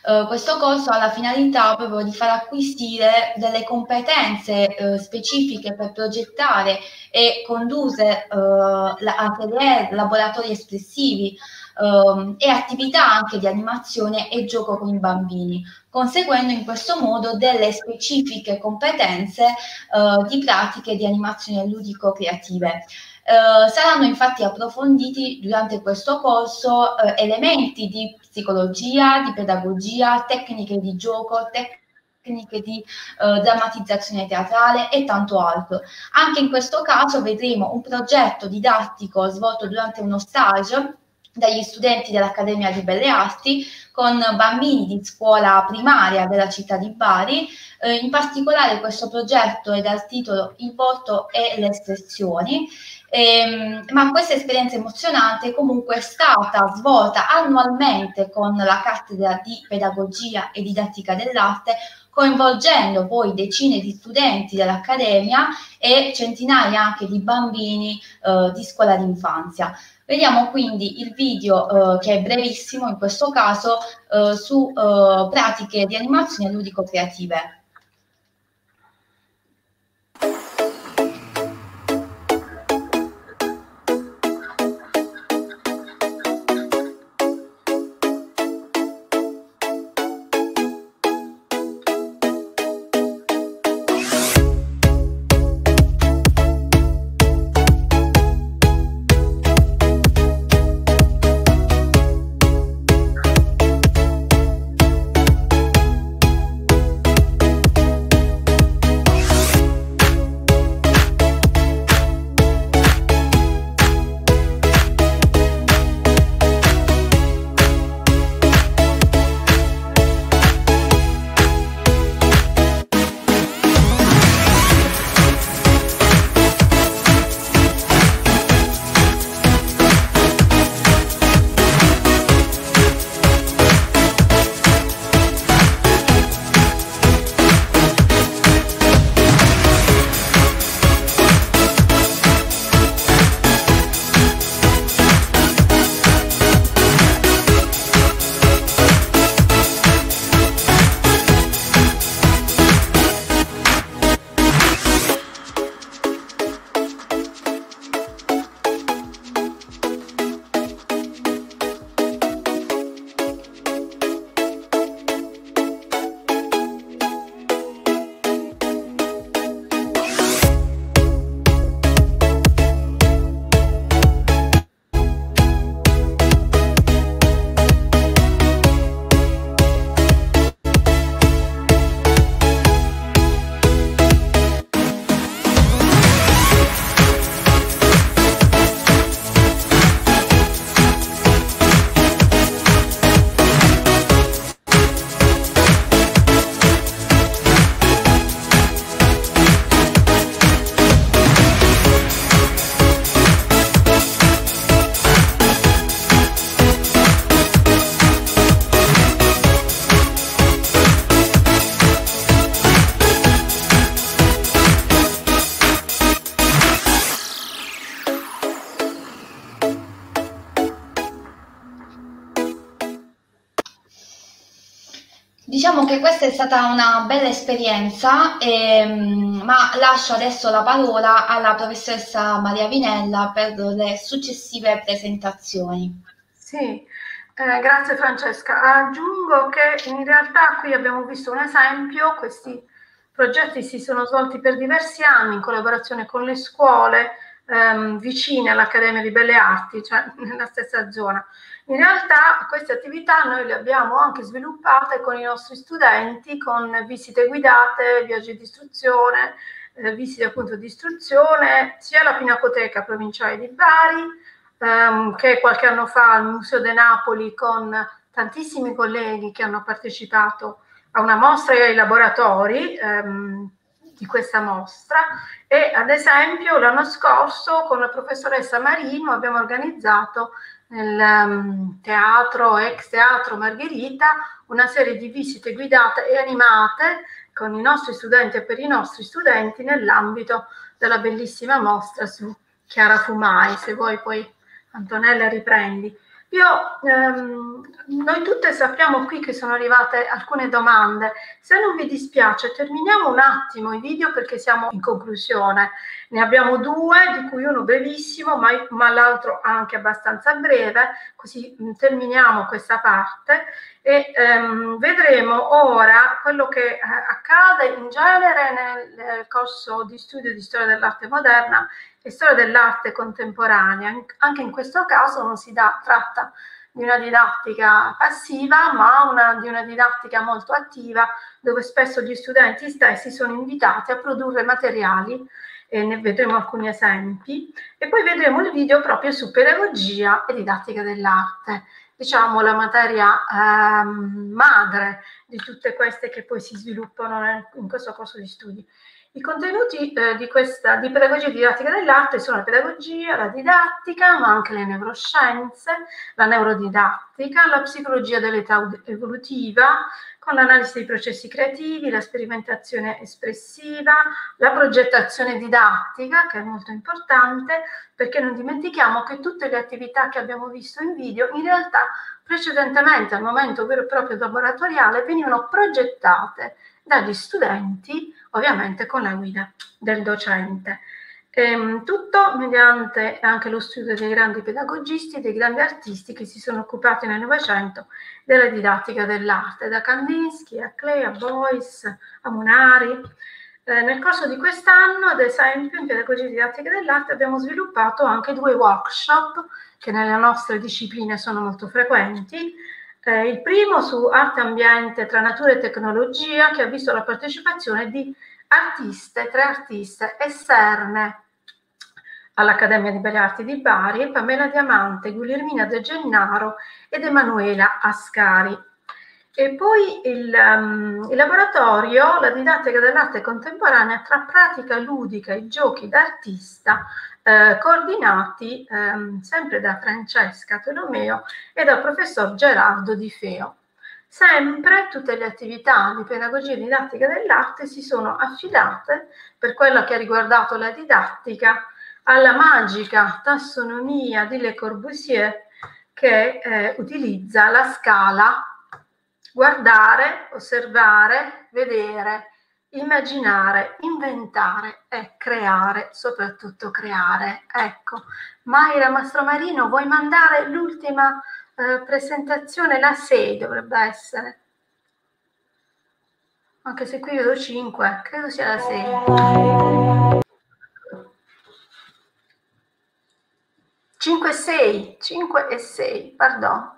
eh, questo corso ha la finalità proprio di far acquisire delle competenze eh, specifiche per progettare e condurre atelier, laboratori espressivi, ehm, e attività anche di animazione e gioco con i bambini, conseguendo in questo modo delle specifiche competenze eh, di pratiche di animazione ludico-creative. Eh, saranno infatti approfonditi durante questo corso eh, elementi di psicologia, di pedagogia, tecniche di gioco, tecniche di eh, drammatizzazione teatrale e tanto altro. Anche in questo caso vedremo un progetto didattico svolto durante uno stage dagli studenti dell'Accademia di Belle Arti con bambini di scuola primaria della città di Bari. Eh, in particolare questo progetto è dal titolo Il volto e le espressioni, ehm, ma questa esperienza emozionante comunque è stata svolta annualmente con la cattedra di pedagogia e didattica dell'arte coinvolgendo poi decine di studenti dell'Accademia e centinaia anche di bambini eh, di scuola d'infanzia. Vediamo quindi il video eh, che è brevissimo in questo caso eh, su eh, pratiche di animazione ludico-creative. Anche questa è stata una bella esperienza, ehm, ma lascio adesso la parola alla professoressa Maria Vinella per le successive presentazioni. Sì, eh, grazie Francesca. Aggiungo che in realtà qui abbiamo visto un esempio, questi progetti si sono svolti per diversi anni in collaborazione con le scuole ehm, vicine all'Accademia di Belle Arti, cioè nella stessa zona. In realtà queste attività noi le abbiamo anche sviluppate con i nostri studenti, con visite guidate, viaggi di istruzione, eh, visite appunto di istruzione, sia alla Pinacoteca Provinciale di Bari, ehm, che qualche anno fa al Museo de Napoli con tantissimi colleghi che hanno partecipato a una mostra e ai laboratori ehm, di questa mostra. E ad esempio l'anno scorso con la professoressa Marino abbiamo organizzato nel um, teatro, ex teatro Margherita, una serie di visite guidate e animate con i nostri studenti e per i nostri studenti nell'ambito della bellissima mostra su Chiara Fumai, se vuoi poi Antonella riprendi. Io, ehm, noi tutte sappiamo qui che sono arrivate alcune domande. Se non vi dispiace, terminiamo un attimo i video perché siamo in conclusione. Ne abbiamo due, di cui uno brevissimo, ma, ma l'altro anche abbastanza breve, così mm, terminiamo questa parte e ehm, vedremo ora quello che eh, accade in genere nel, nel corso di studio di storia dell'arte moderna e storia dell'arte contemporanea. Anche in questo caso non si da, tratta di una didattica passiva, ma una, di una didattica molto attiva, dove spesso gli studenti stessi sono invitati a produrre materiali e ne vedremo alcuni esempi e poi vedremo il video proprio su pedagogia e didattica dell'arte, diciamo la materia ehm, madre di tutte queste che poi si sviluppano in questo corso di studi. I contenuti eh, di, questa, di pedagogia e didattica dell'arte sono la pedagogia, la didattica, ma anche le neuroscienze, la neurodidattica, la psicologia dell'età evolutiva, con l'analisi dei processi creativi, la sperimentazione espressiva, la progettazione didattica, che è molto importante, perché non dimentichiamo che tutte le attività che abbiamo visto in video, in realtà precedentemente al momento vero e proprio laboratoriale, venivano progettate dagli studenti, ovviamente con la guida del docente. Ehm, tutto mediante anche lo studio dei grandi pedagogisti dei grandi artisti che si sono occupati nel Novecento della didattica dell'arte, da Kandinsky a Klee, a Boyce, a Munari. Eh, nel corso di quest'anno, ad esempio, in pedagogia didattica dell'arte abbiamo sviluppato anche due workshop che nelle nostre discipline sono molto frequenti, eh, il primo su arte ambiente tra natura e tecnologia, che ha visto la partecipazione di artiste, tre artiste esterne all'Accademia di Belle Arti di Bari, Pamela Diamante, Guglielmina De Gennaro ed Emanuela Ascari. E poi il, um, il, laboratorio, la didattica dell'arte contemporanea tra pratica ludica e giochi d'artista, eh, coordinati ehm, sempre da Francesca Tolomeo e dal professor Gerardo Di Feo. Sempre tutte le attività di pedagogia e didattica dell'arte si sono affidate, per quello che ha riguardato la didattica, alla magica tassonomia di Le Corbusier che eh, utilizza la scala guardare, osservare, vedere, immaginare, inventare e creare, soprattutto creare. Ecco, Mayra Mastromarino, vuoi mandare l'ultima eh, presentazione? La 6 dovrebbe essere. Anche se qui vedo 5, credo sia la 6. 5 e 6, 5 e 6, pardon.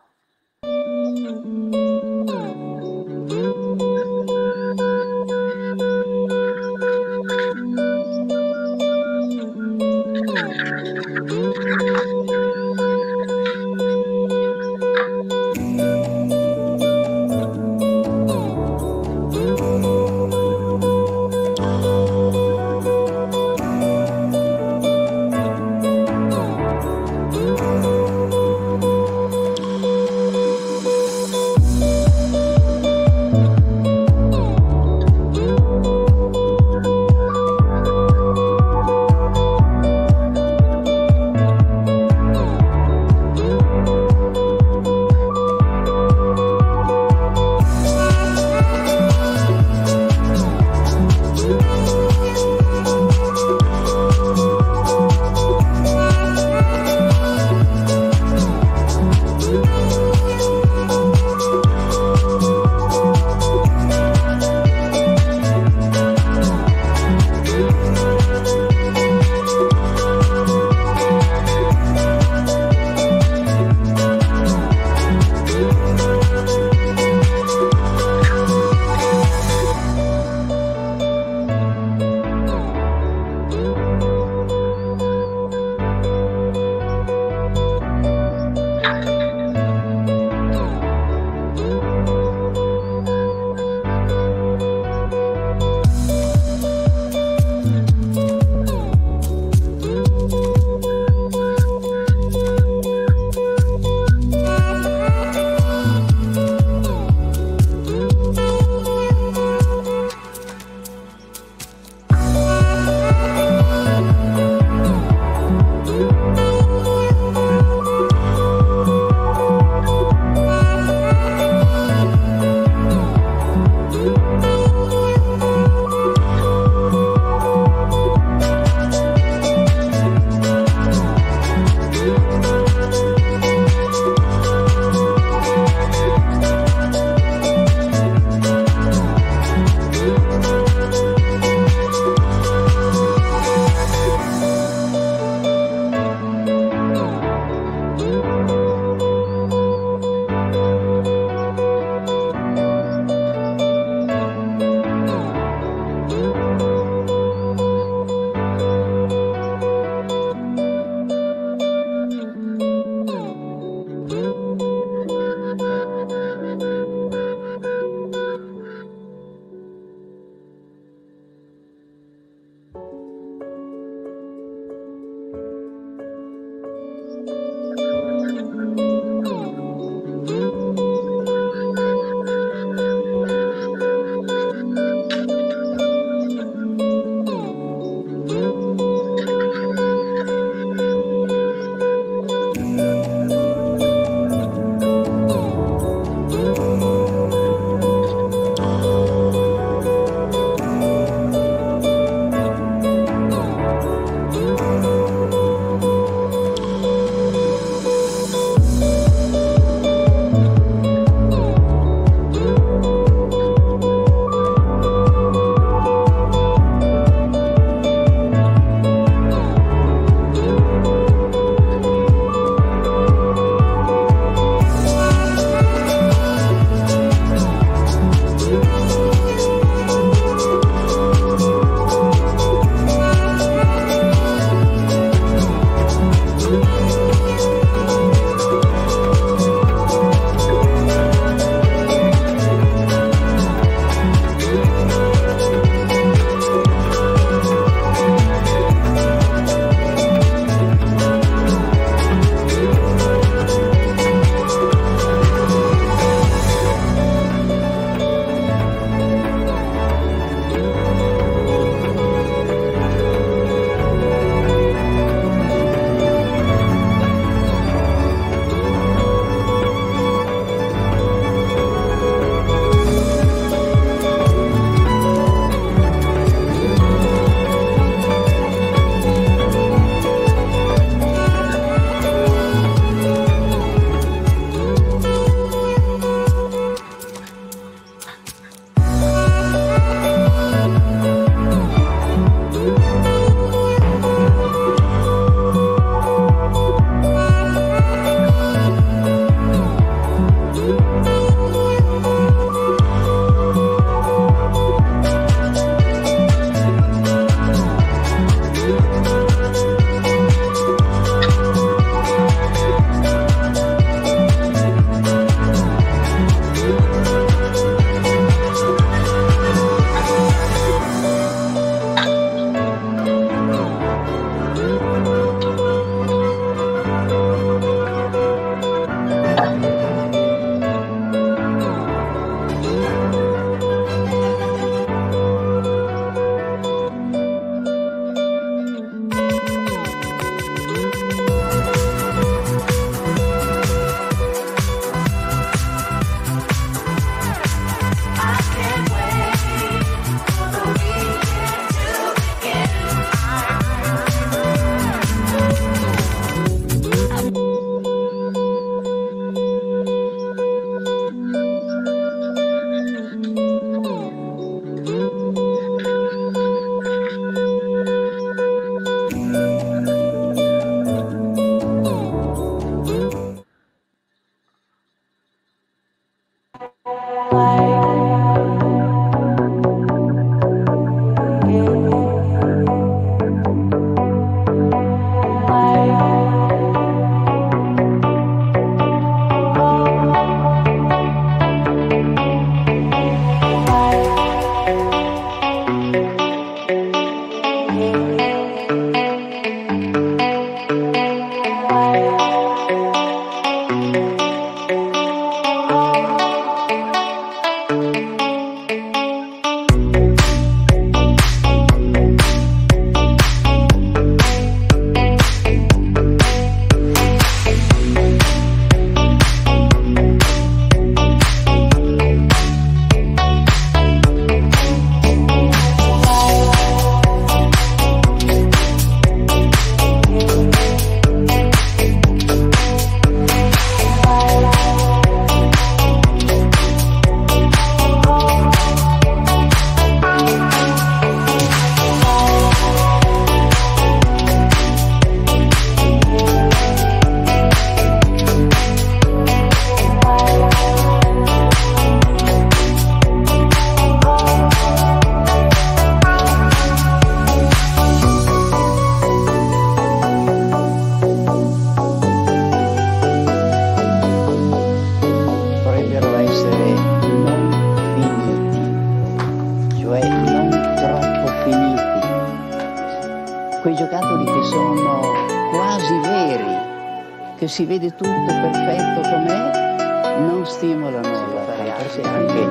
Si vede tutto perfetto com'è, non stimolano a fare arte anche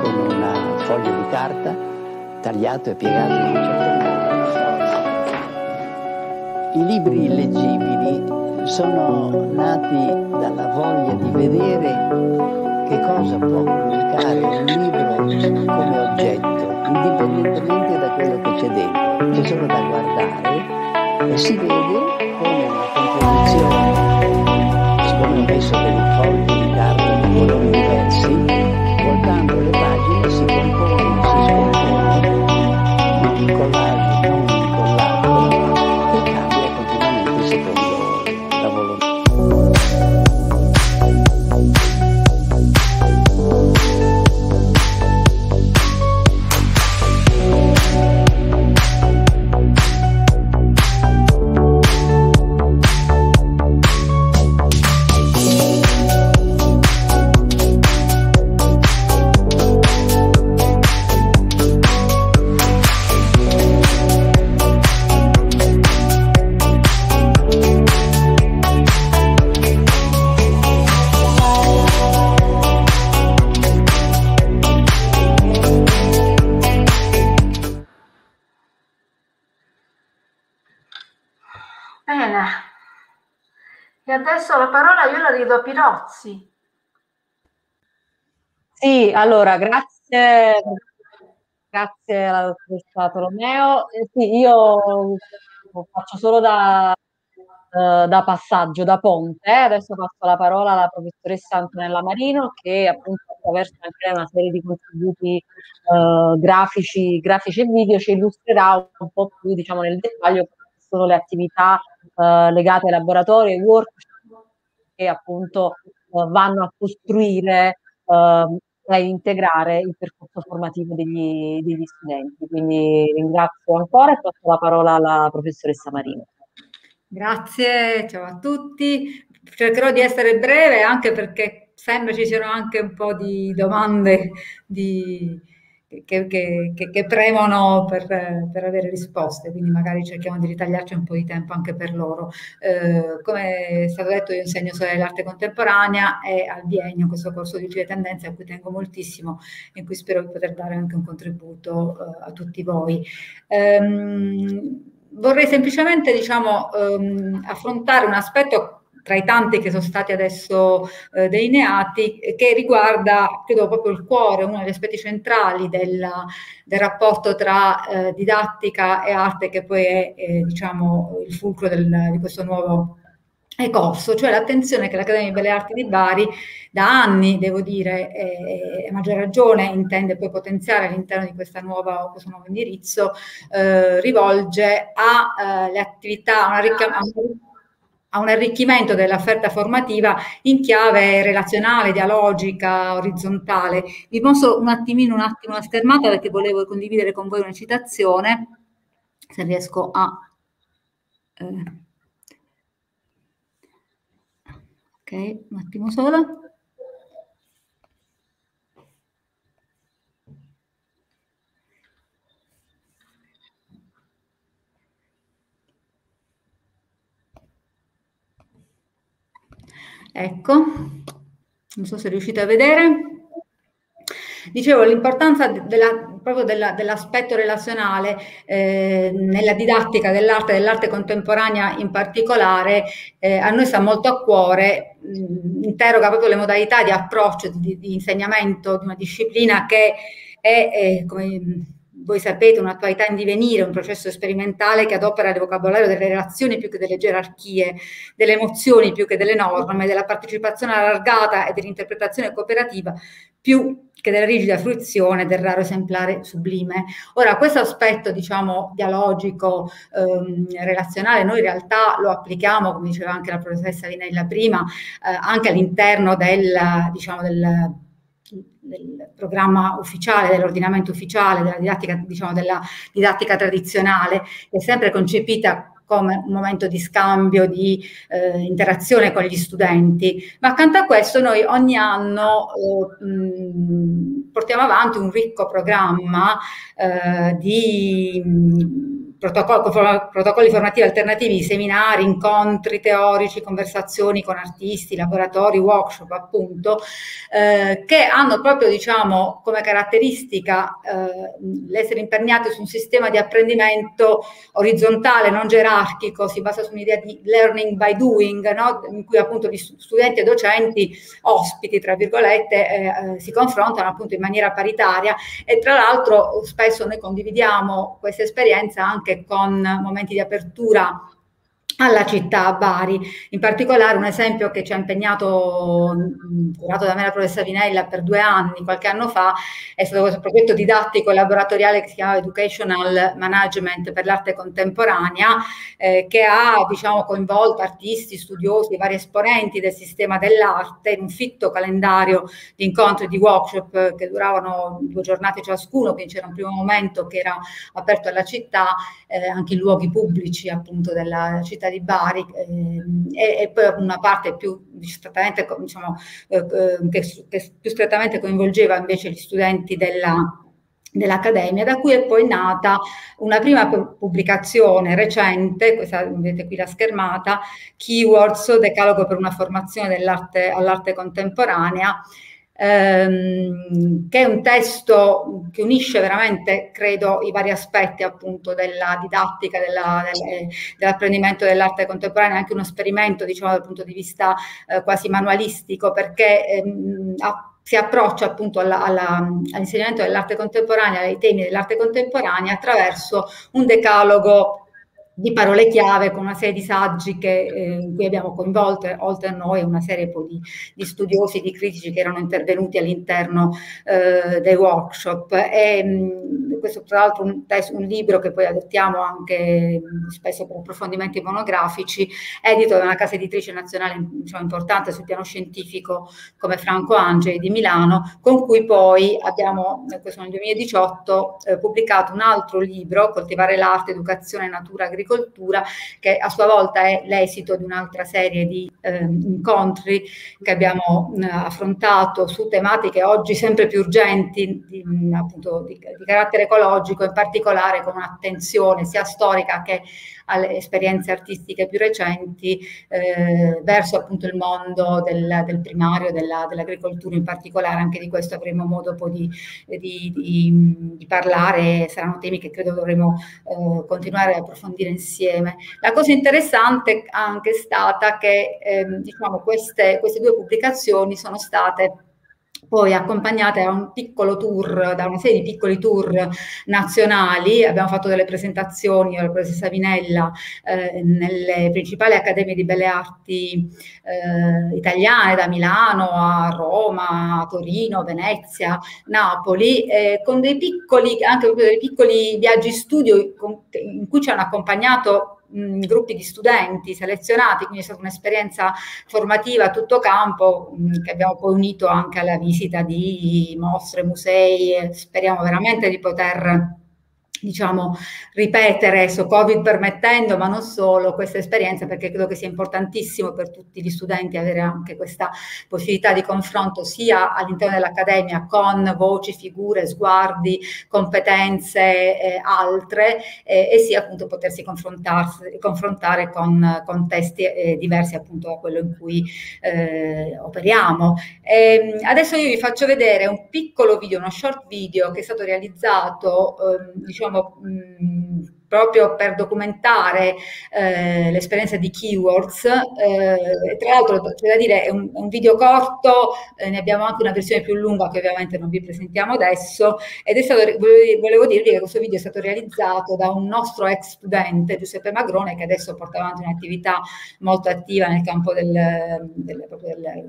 con una foglia di carta tagliato e piegato in un certo modo. I libri illeggibili sono nati dalla voglia di vedere che cosa può comunicare un libro come oggetto, indipendentemente da quello che c'è dentro. C'è solo da guardare e si vede come una composizione, siccome ho messo delle foglie a Pirozzi. Sì, allora, grazie, grazie alla dottoressa Tolomeo. Eh, sì, io faccio solo da, eh, da passaggio, da ponte. Adesso passo la parola alla professoressa Antonella Marino che appunto attraverso anche una serie di contributi eh, grafici, grafici e video ci illustrerà un po' più diciamo, nel dettaglio sono le attività eh, legate ai laboratori, ai workshop che appunto eh, vanno a costruire eh, e integrare il percorso formativo degli, degli studenti. Quindi ringrazio ancora e passo la parola alla professoressa Marino. Grazie, ciao a tutti. Cercherò di essere breve anche perché sembra ci siano anche un po' di domande di, che, che, che, premono per, per, avere risposte, quindi magari cerchiamo di ritagliarci un po' di tempo anche per loro. Eh, come è stato detto, io insegno storia dell'arte contemporanea e al biennio questo corso di Gile Tendenze a cui tengo moltissimo e in cui spero di poter dare anche un contributo eh, a tutti voi. Ehm, vorrei semplicemente diciamo, ehm, affrontare un aspetto tra i tanti che sono stati adesso eh, delineati, che riguarda, credo, proprio il cuore, uno degli aspetti centrali della, del rapporto tra eh, didattica e arte, che poi è, eh, diciamo, il fulcro del, di questo nuovo corso, cioè l'attenzione che l'Accademia di Belle Arti di Bari da anni, devo dire, e a maggior ragione intende poi potenziare all'interno di nuova, questo nuovo indirizzo, eh, rivolge alle eh, attività, a una ricca, a una a un arricchimento dell'offerta formativa in chiave relazionale, dialogica, orizzontale. Vi mostro un attimino, un attimo la schermata perché volevo condividere con voi una citazione, se riesco a... Eh, ok, un attimo solo. Ecco, non so se riuscite a vedere. Dicevo, l'importanza della, proprio della, dell'aspetto relazionale eh, nella didattica dell'arte, dell'arte contemporanea in particolare, eh, a noi sta molto a cuore, mh, interroga proprio le modalità di approccio, di, di insegnamento di una disciplina che è, è come voi sapete, un'attualità in divenire, un processo sperimentale che adopera il vocabolario delle relazioni più che delle gerarchie, delle emozioni più che delle norme, della partecipazione allargata e dell'interpretazione cooperativa più che della rigida fruizione del raro esemplare sublime. Ora, questo aspetto, diciamo, dialogico, ehm, relazionale, noi in realtà lo applichiamo, come diceva anche la professoressa Vinella prima, eh, anche all'interno del, diciamo, del del programma ufficiale, dell'ordinamento ufficiale, della didattica, diciamo, della didattica tradizionale, è sempre concepita come un momento di scambio, di eh, interazione con gli studenti, ma accanto a questo noi ogni anno eh, mh, portiamo avanti un ricco programma eh, di protocolli, protocolli formativi alternativi, seminari, incontri teorici, conversazioni con artisti, laboratori, workshop appunto, eh, che hanno proprio diciamo come caratteristica eh, l'essere imperniati su un sistema di apprendimento orizzontale, non gerarchico, si basa su un'idea di learning by doing, no? in cui appunto gli studenti e docenti, ospiti tra virgolette, eh, eh, si confrontano appunto in maniera paritaria e tra l'altro spesso noi condividiamo questa esperienza anche con momenti di apertura alla città a Bari. In particolare un esempio che ci ha impegnato, curato da me la professoressa Vinella per due anni, qualche anno fa, è stato questo progetto didattico laboratoriale che si chiama Educational Management per l'arte contemporanea, eh, che ha diciamo, coinvolto artisti, studiosi, vari esponenti del sistema dell'arte in un fitto calendario di incontri e di workshop che duravano due giornate ciascuno, quindi c'era un primo momento che era aperto alla città, eh, anche in luoghi pubblici appunto della città città di Bari eh, e, poi una parte più strettamente, diciamo, eh, che, che più strettamente coinvolgeva invece gli studenti della dell'Accademia, da cui è poi nata una prima pubblicazione recente, questa vedete qui la schermata, Keywords, Decalogo per una formazione all'arte contemporanea, ehm, che è un testo che unisce veramente, credo, i vari aspetti appunto della didattica, della, delle, dell'apprendimento dell'arte contemporanea, anche uno esperimento, diciamo, dal punto di vista eh, quasi manualistico, perché ehm, ha si approccia appunto alla, alla, all'insegnamento dell'arte contemporanea, ai temi dell'arte contemporanea attraverso un decalogo di parole chiave con una serie di saggi che, eh, in cui abbiamo coinvolto, oltre a noi, una serie poi di, di studiosi, di critici che erano intervenuti all'interno eh, dei workshop. E, mh, questo tra l'altro un, un libro che poi adottiamo anche mh, spesso per approfondimenti monografici, edito da una casa editrice nazionale diciamo, importante sul piano scientifico come Franco Angeli di Milano, con cui poi abbiamo, questo nel 2018, eh, pubblicato un altro libro, Coltivare l'arte, educazione, natura, agricoltura, agricoltura, che a sua volta è l'esito di un'altra serie di eh, incontri che abbiamo eh, affrontato su tematiche oggi sempre più urgenti, di, appunto di, di carattere ecologico, in particolare con un'attenzione sia storica che alle esperienze artistiche più recenti eh, verso appunto il mondo del, del primario, della, dell'agricoltura in particolare, anche di questo avremo modo poi di, di, di, di parlare, saranno temi che credo dovremo eh, continuare a approfondire insieme. La cosa interessante anche è stata che eh, diciamo, queste, queste due pubblicazioni sono state poi accompagnate da un piccolo tour, da una serie di piccoli tour nazionali. Abbiamo fatto delle presentazioni, io la professoressa Vinella, eh, nelle principali accademie di belle arti eh, italiane, da Milano a Roma, a Torino, Venezia, Napoli, eh, con dei piccoli, anche dei piccoli viaggi studio in cui ci hanno accompagnato mh, gruppi di studenti selezionati, quindi è stata un'esperienza formativa a tutto campo mh, che abbiamo poi unito anche alla visita di mostre, musei, speriamo veramente di poter diciamo, ripetere, adesso Covid permettendo, ma non solo, questa esperienza, perché credo che sia importantissimo per tutti gli studenti avere anche questa possibilità di confronto sia all'interno dell'Accademia con voci, figure, sguardi, competenze eh, altre eh, e sia appunto potersi confrontare con contesti eh, diversi appunto da quello in cui eh, operiamo. E ehm, adesso io vi faccio vedere un piccolo video, uno short video che è stato realizzato, ehm, diciamo, diciamo, mh, proprio per documentare eh, l'esperienza di Keywords. Eh, tra l'altro c'è da dire è un, un video corto, eh, ne abbiamo anche una versione più lunga che ovviamente non vi presentiamo adesso ed è stato, volevo dirvi che questo video è stato realizzato da un nostro ex studente Giuseppe Magrone che adesso porta avanti un'attività molto attiva nel campo del, del,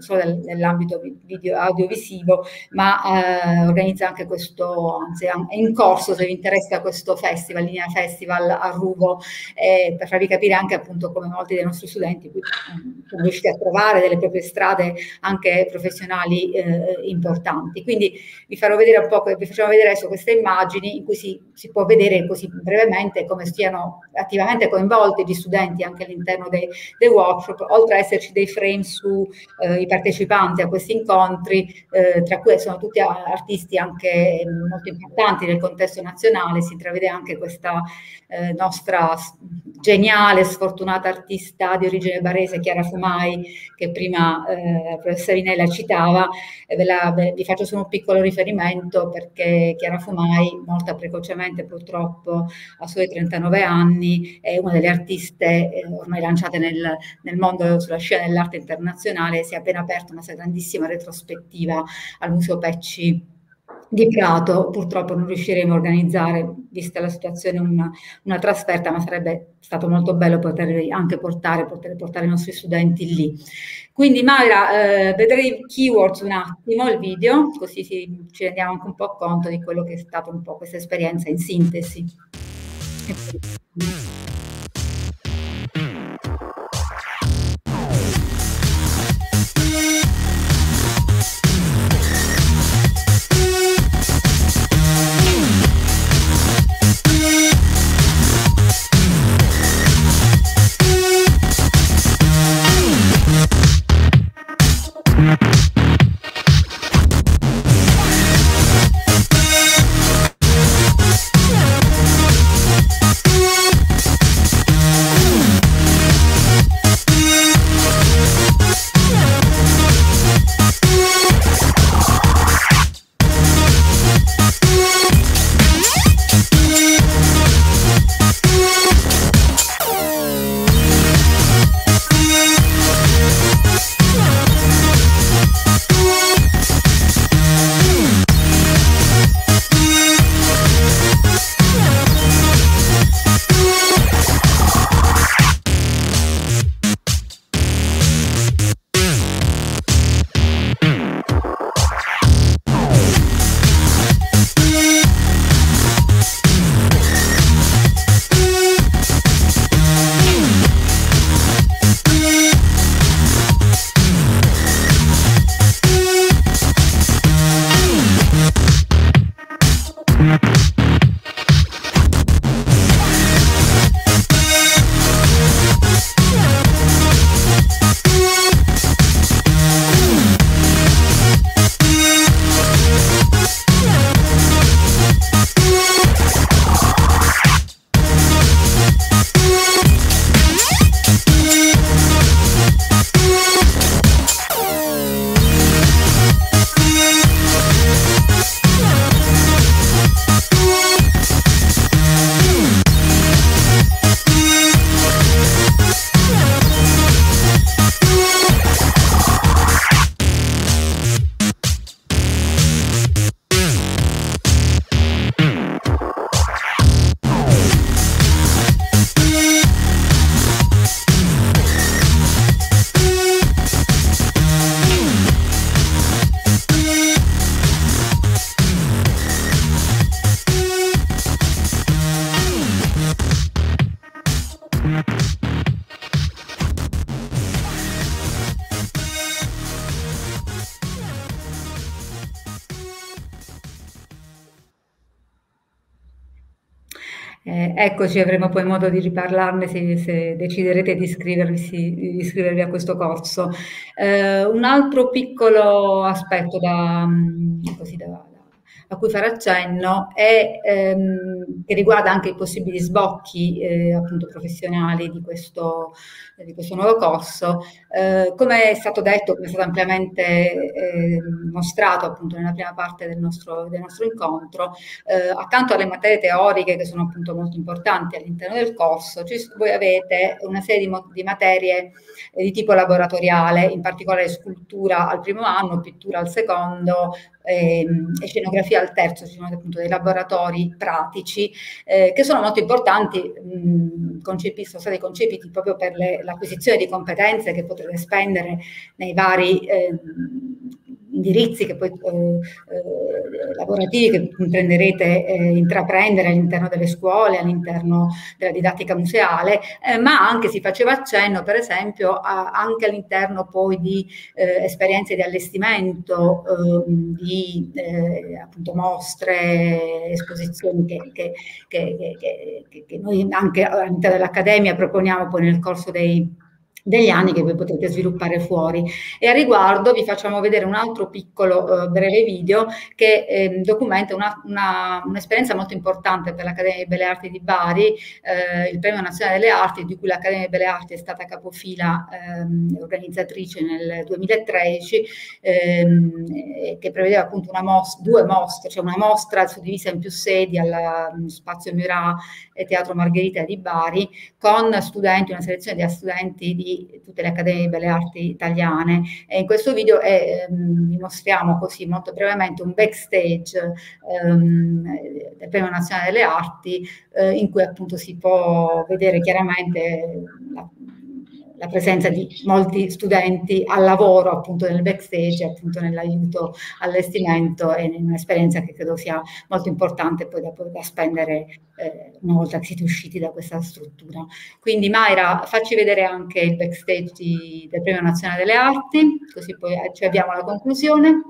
del, dell'ambito video audiovisivo ma eh, organizza anche questo, anzi è in corso se vi interessa questo festival, Linea Festival Festival a Ruvo, eh, per farvi capire anche appunto come molti dei nostri studenti sono riusciti a trovare delle proprie strade anche professionali eh, importanti. Quindi vi farò vedere un po', vi facciamo vedere adesso queste immagini in cui si, si può vedere così brevemente come stiano attivamente coinvolti gli studenti anche all'interno dei, dei workshop, oltre ad esserci dei frame sui eh, partecipanti a questi incontri, eh, tra cui sono tutti artisti anche molto importanti nel contesto nazionale, si intravede anche questa eh, nostra geniale, sfortunata artista di origine barese, Chiara Fumai, che prima eh, la professoressa Vinella citava, ve la, ve, vi faccio solo un piccolo riferimento perché Chiara Fumai, molto precocemente purtroppo, a suoi 39 anni, è una delle artiste eh, ormai lanciate nel, nel mondo sulla scena dell'arte internazionale, si è appena aperta una grandissima retrospettiva al Museo Pecci di Prato purtroppo non riusciremo a organizzare, vista la situazione, una, una, trasferta, ma sarebbe stato molto bello poter anche portare, poter portare i nostri studenti lì. Quindi Mayra, eh, vedrei keywords un attimo, il video, così si, ci rendiamo anche un po' conto di quello che è stata un po' questa esperienza in sintesi. Eccoci, avremo poi modo di riparlarne se, se deciderete di iscrivervi, di iscrivervi, a questo corso. Eh, un altro piccolo aspetto da, mm, così, da, a cui fare accenno è ehm, che riguarda anche i possibili sbocchi eh, appunto professionali di questo, di questo nuovo corso. Eh, come è stato detto, come è stato ampiamente eh, mostrato appunto nella prima parte del nostro, del nostro incontro, eh, accanto alle materie teoriche che sono appunto molto importanti all'interno del corso, ci, voi avete una serie di, di materie eh, di tipo laboratoriale, in particolare scultura al primo anno, pittura al secondo, ehm, e scenografia al terzo, ci sono appunto dei laboratori pratici eh, che sono molto importanti, mh, concepi, sono stati concepiti proprio per le, l'acquisizione di competenze che potrete spendere nei vari... Eh, indirizzi che poi, eh, eh, lavorativi che intenderete eh, intraprendere all'interno delle scuole, all'interno della didattica museale, ma anche si faceva accenno per esempio a, anche all'interno poi di esperienze di allestimento, ehm, di appunto mostre, esposizioni che, che, che, che noi anche all'interno dell'Accademia proponiamo poi nel corso dei degli anni che voi potete sviluppare fuori. E a riguardo vi facciamo vedere un altro piccolo eh, breve video che eh, documenta una, una, un'esperienza molto importante per l'Accademia di Belle Arti di Bari, eh, il Premio Nazionale delle Arti, di cui l'Accademia di Belle Arti è stata capofila ehm, organizzatrice nel 2013, ehm, che prevedeva appunto mos- due mostre, cioè una mostra suddivisa in più sedi allo mm, Spazio Murat e Teatro Margherita di Bari, con studenti, una selezione di studenti di tutte le accademie di belle arti italiane. E in questo video eh, vi mostriamo così molto brevemente un backstage ehm, del Premio Nazionale delle Arti eh, in cui appunto si può vedere chiaramente la, la presenza di molti studenti al lavoro appunto nel backstage, appunto nell'aiuto all'allestimento e in un'esperienza che credo sia molto importante poi da, da spendere eh, una volta che siete usciti da questa struttura. Quindi Mayra, facci vedere anche il backstage di, del Premio Nazionale delle Arti, così poi ci abbiamo la conclusione.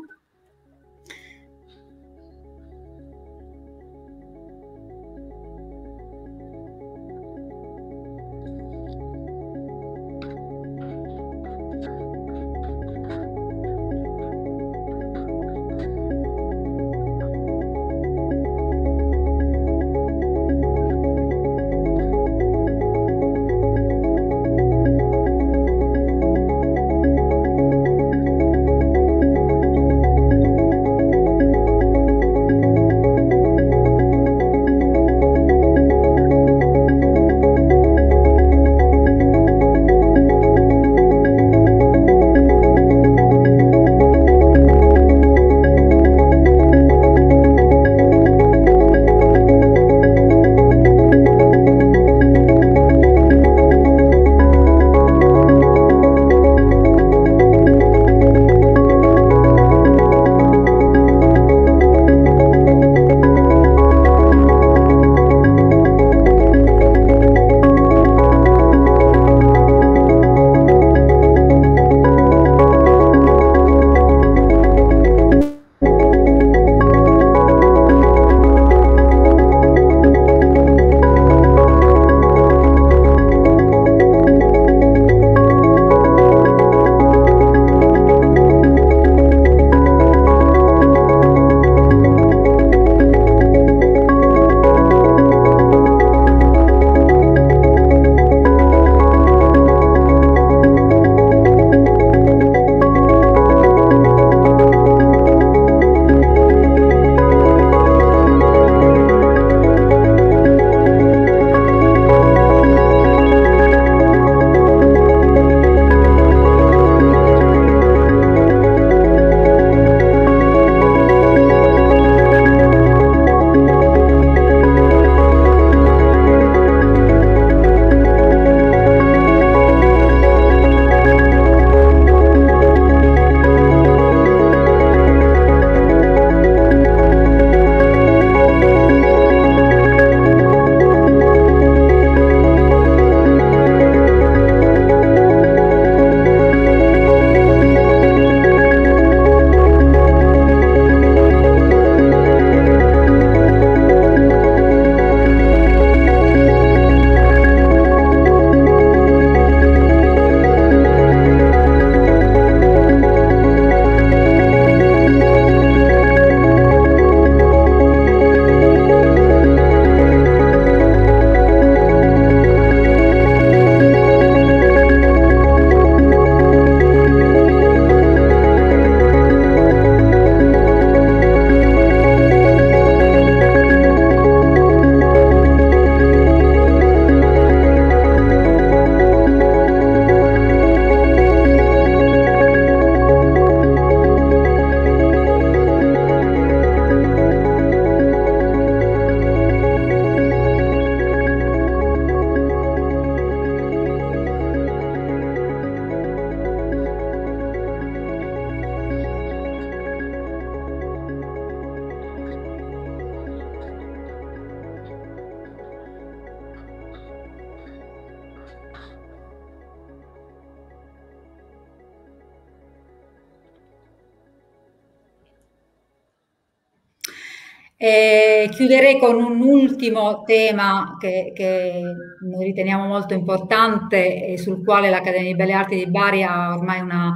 Un ultimo tema che, che, noi riteniamo molto importante e sul quale l'Accademia di Belle Arti di Bari ha ormai una,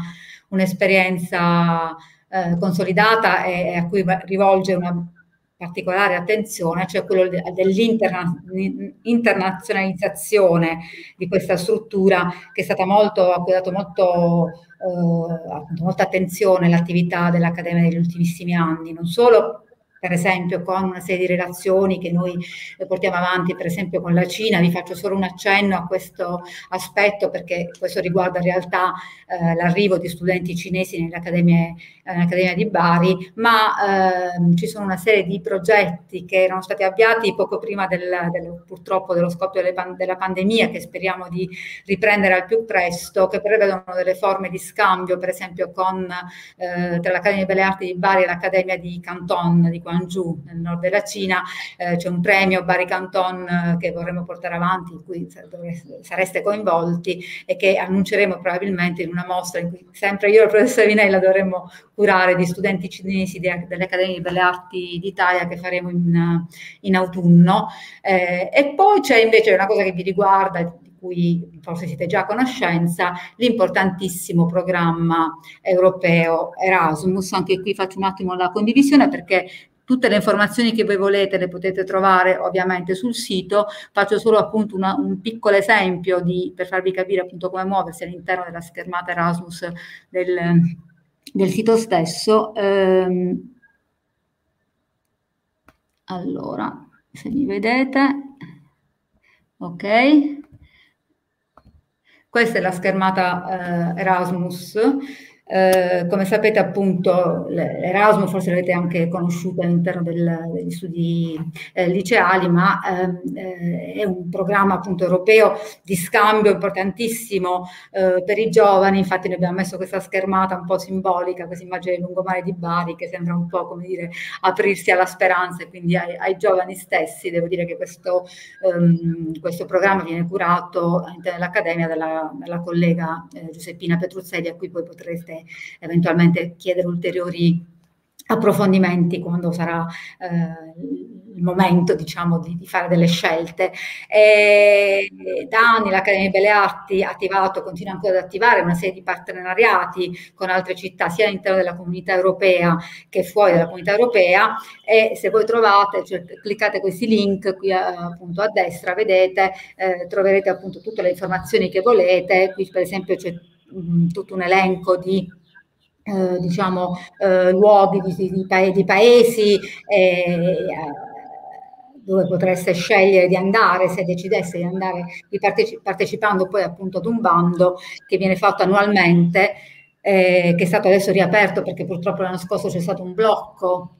un'esperienza eh, consolidata e, e, a cui rivolge una particolare attenzione, cioè quello dell'internazionalizzazione di questa struttura che è stata molto, ha dato molto, eh, molta attenzione l'attività dell'Accademia negli ultimissimi anni, non solo per esempio con una serie di relazioni che noi portiamo avanti, per esempio con la Cina. Vi faccio solo un accenno a questo aspetto perché questo riguarda in realtà eh, l'arrivo di studenti cinesi nell'Accademia, nell'Accademia di Bari, ma eh, ci sono una serie di progetti che erano stati avviati poco prima del, del, purtroppo dello scoppio della pandemia, che speriamo di riprendere al più presto, che prevedono delle forme di scambio, per esempio con, eh, tra l'Accademia di Belle Arti di Bari e l'Accademia di Canton di Guangzhou, nel nord della Cina, eh, c'è un premio Bari Canton eh, che vorremmo portare avanti, in cui sareste coinvolti e che annunceremo probabilmente in una mostra in cui sempre io e il professor Vinella dovremmo curare di studenti cinesi delle Accademie di Belle Arti d'Italia che faremo in, in autunno. Eh, e poi c'è invece una cosa che vi riguarda, di cui forse siete già a conoscenza, l'importantissimo programma europeo Erasmus. Anche qui faccio un attimo la condivisione perché Tutte le informazioni che voi volete le potete trovare ovviamente sul sito, faccio solo appunto una, un piccolo esempio di, per farvi capire appunto come muoversi all'interno della schermata Erasmus del, del sito stesso. Ehm, allora, se mi vedete, ok. Questa è la schermata eh, Erasmus eh, come sapete appunto l'Erasmus forse l'avete anche conosciuto all'interno degli studi eh, liceali, ma ehm, eh, è un programma appunto europeo di scambio importantissimo eh, per i giovani, infatti noi abbiamo messo questa schermata un po' simbolica, questa immagine del lungomare di Bari che sembra un po' come dire aprirsi alla speranza e quindi ai, ai giovani stessi, devo dire che questo, ehm, questo programma viene curato all'interno dell'Accademia dalla, dalla collega eh, Giuseppina Petruzzelli a cui poi eventualmente chiedere ulteriori approfondimenti quando sarà eh, il momento diciamo di, di, fare delle scelte. E da anni l'Accademia di Belle Arti ha attivato, continua ancora ad attivare una serie di partenariati con altre città sia all'interno della comunità europea che fuori dalla comunità europea e se voi trovate, cioè, cliccate questi link qui appunto a destra, vedete, eh, troverete appunto tutte le informazioni che volete, qui per esempio c'è mh, tutto un elenco di eh, diciamo, eh, luoghi di, di, di paesi eh, dove potreste scegliere di andare se decidesse di andare di parteci- partecipando poi appunto ad un bando che viene fatto annualmente eh, che è stato adesso riaperto perché purtroppo l'anno scorso c'è stato un blocco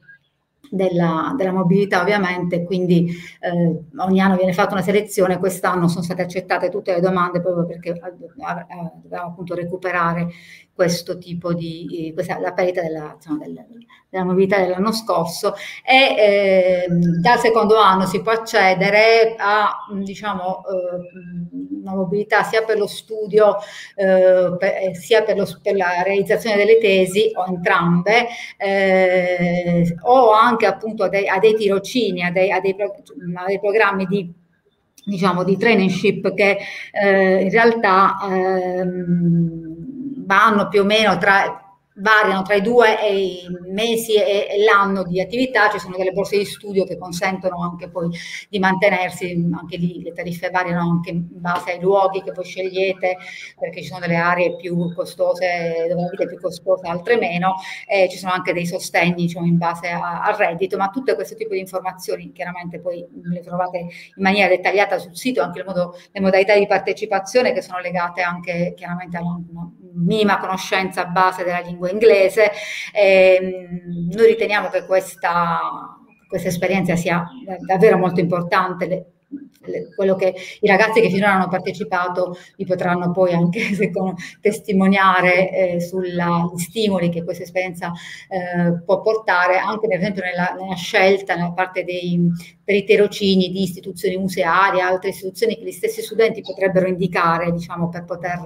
della, della, mobilità ovviamente, quindi eh, ogni anno viene fatta una selezione, quest'anno sono state accettate tutte le domande proprio perché dovevamo appunto recuperare questo tipo di, questa, la perdita della, diciamo, della, della, mobilità dell'anno scorso e eh, dal secondo anno si può accedere a diciamo, eh, una mobilità sia per lo studio eh, per, sia per, lo, per, la realizzazione delle tesi o entrambe eh, o anche appunto a dei, a dei tirocini, a dei, a dei, a dei programmi di diciamo di traineeship che eh, in realtà ehm, vanno più o meno tra variano tra i due i mesi e, e, l'anno di attività, ci sono delle borse di studio che consentono anche poi di mantenersi, anche lì le tariffe variano anche in base ai luoghi che voi scegliete, perché ci sono delle aree più costose, dove la vita è più costosa, altre meno, e ci sono anche dei sostegni diciamo, in base a, al reddito, ma tutte queste tipi di informazioni chiaramente poi le trovate in maniera dettagliata sul sito, anche modo, le modalità di partecipazione che sono legate anche chiaramente a una minima conoscenza a base della lingua inglese. E, noi riteniamo che questa, questa esperienza sia davvero molto importante. Quello che i ragazzi che finora hanno partecipato vi potranno poi anche secondo, testimoniare eh, sugli stimoli che questa esperienza eh, può portare anche per esempio nella, nella scelta nella parte dei per i tirocini di istituzioni museali, altre istituzioni che gli stessi studenti potrebbero indicare, diciamo, per poter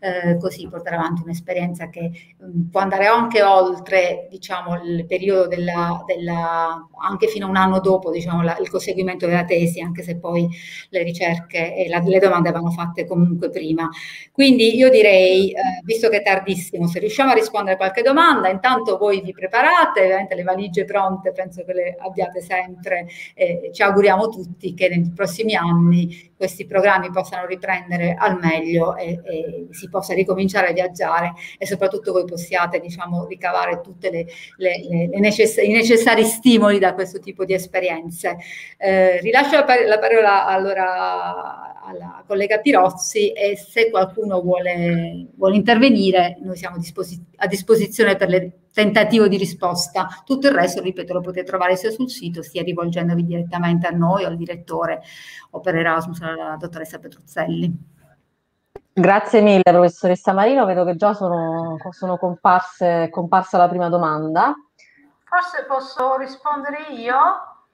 eh, così portare avanti un'esperienza che mh, mm, può andare anche oltre, diciamo, il periodo della, della anche fino a un anno dopo, diciamo, la, il conseguimento della tesi, anche se poi le ricerche e la, le domande vanno fatte comunque prima. Quindi io direi, eh, visto che è tardissimo, se riusciamo a rispondere a qualche domanda, intanto voi vi preparate, ovviamente le valigie pronte, penso che le abbiate sempre. Eh, ci auguriamo tutti che nei prossimi anni questi programmi possano riprendere al meglio e, e si possa ricominciare a viaggiare e soprattutto voi possiate diciamo, ricavare tutti i necess- necessari stimoli da questo tipo di esperienze. Eh, rilascio la, par- la parola allora alla collega Pirozzi e se qualcuno vuole, vuole intervenire noi siamo disposi- a disposizione per il tentativo di risposta. Tutto il resto, ripeto, lo potete trovare sia sul sito sia rivolgendovi direttamente a noi o al direttore o per Erasmus alla dottoressa Petruzzelli. Grazie mille professoressa Marino, vedo che già sono, sono comparse, comparsa la prima domanda. Forse posso rispondere io?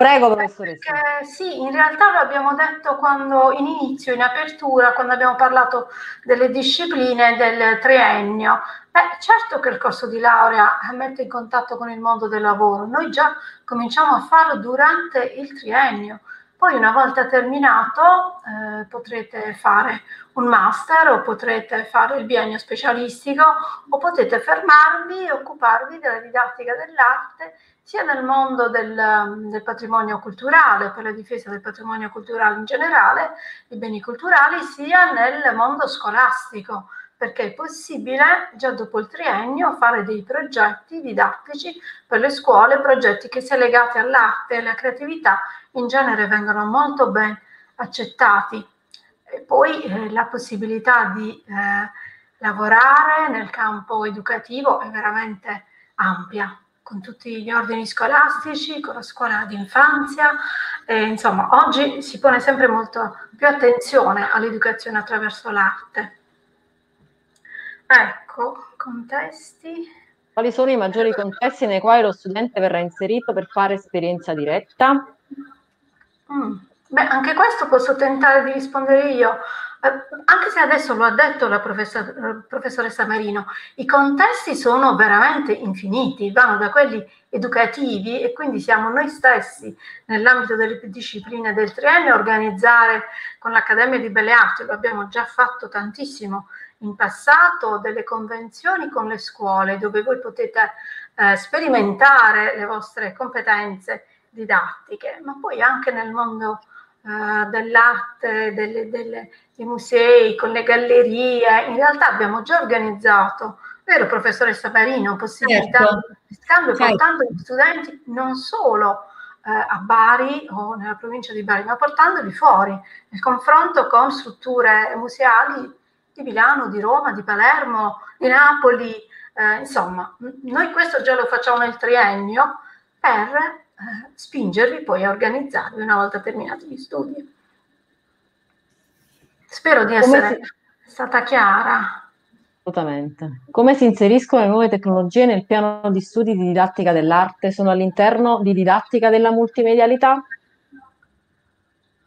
Prego, professoressa. Perché, sì, in realtà lo abbiamo detto quando in inizio, in apertura, quando abbiamo parlato delle discipline del triennio. Beh, certo che il corso di laurea mette in contatto con il mondo del lavoro. Noi già cominciamo a farlo durante il triennio. Poi una volta terminato eh, potrete fare un master o potrete fare il biennio specialistico o potete fermarvi e occuparvi della didattica dell'arte sia nel mondo del, del, patrimonio culturale, per la difesa del patrimonio culturale in generale, i beni culturali, sia nel mondo scolastico, perché è possibile già dopo il triennio fare dei progetti didattici per le scuole, progetti che sia legati all'arte e alla creatività in genere vengono molto ben accettati. E poi eh, la possibilità di eh, lavorare nel campo educativo è veramente ampia con tutti gli ordini scolastici, con la scuola d'infanzia. E, insomma, oggi si pone sempre molto più attenzione all'educazione attraverso l'arte. Ecco, contesti. Quali sono i maggiori contesti nei quali lo studente verrà inserito per fare esperienza diretta? Mm. Beh, anche questo posso tentare di rispondere io. Eh, anche se adesso lo ha detto la professor, professoressa Marino, i contesti sono veramente infiniti, vanno da quelli educativi e quindi siamo noi stessi nell'ambito delle discipline del triennio a organizzare con l'Accademia di Belle Arti, lo abbiamo già fatto tantissimo in passato, delle convenzioni con le scuole dove voi potete eh, sperimentare le vostre competenze didattiche, ma poi anche nel mondo uh, dell'arte, delle, delle, dei musei, con le gallerie. In realtà abbiamo già organizzato, vero professoressa Parino, possibilità certo. di scambio certo. portando gli studenti non solo uh, a Bari o nella provincia di Bari, ma portandoli fuori, nel confronto con strutture museali di Milano, di Roma, di Palermo, di Napoli. Eh, insomma, noi questo già lo facciamo nel triennio per spingervi poi a organizzarvi una volta terminati gli studi. Spero di essere si... stata chiara. Assolutamente. Come si inseriscono le nuove tecnologie nel piano di studi di didattica dell'arte? Sono all'interno di didattica della multimedialità?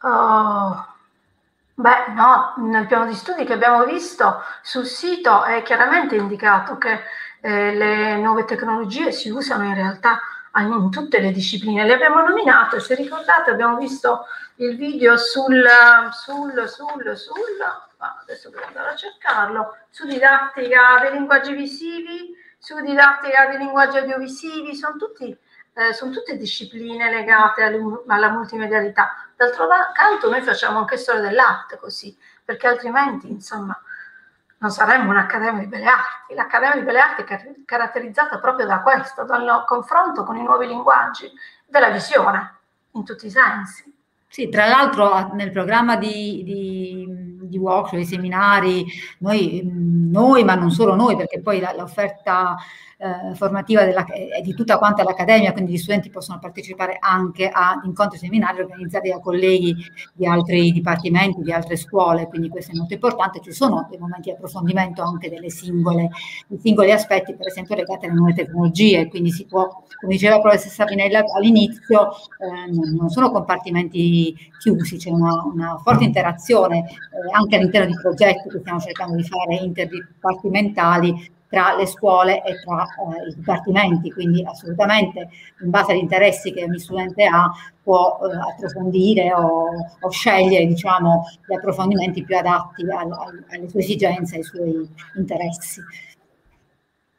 Oh, beh, no, nel piano di studi che abbiamo visto sul sito è chiaramente indicato che eh, le nuove tecnologie si usano in realtà in tutte le discipline. Le abbiamo nominate, se ricordate abbiamo visto il video sul, sul, sul, sul, adesso devo andare a cercarlo, su didattica dei linguaggi visivi, su didattica dei linguaggi audiovisivi, sono, tutti, eh, sono tutte discipline legate alla multimedialità. D'altro canto noi facciamo anche storia dell'arte così, perché altrimenti, insomma, non saremmo un'Accademia di Belle Arti. L'Accademia di Belle Arti è caratterizzata proprio da questo, dal confronto con i nuovi linguaggi, della visione, in tutti i sensi. Sì, tra l'altro nel programma di, di, di workshop, di seminari, noi, noi, ma non solo noi, perché poi l'offerta eh, formativa della, e di tutta quanta l'accademia, quindi gli studenti possono partecipare anche ad incontri seminari organizzati da colleghi di altri dipartimenti, di altre scuole, quindi questo è molto importante. Ci sono dei momenti di approfondimento anche delle singole, dei singoli aspetti, per esempio legati alle nuove tecnologie, quindi si può, come diceva la professoressa Pinella all'inizio, eh, non sono compartimenti chiusi, c'è una, una forte interazione eh, anche all'interno di progetti che stiamo cercando di fare interdipartimentali tra le scuole e tra eh, i dipartimenti, quindi assolutamente in base agli interessi che ogni studente ha può eh, approfondire o, o, scegliere diciamo, gli approfondimenti più adatti al, al, alle sue esigenze, ai suoi interessi.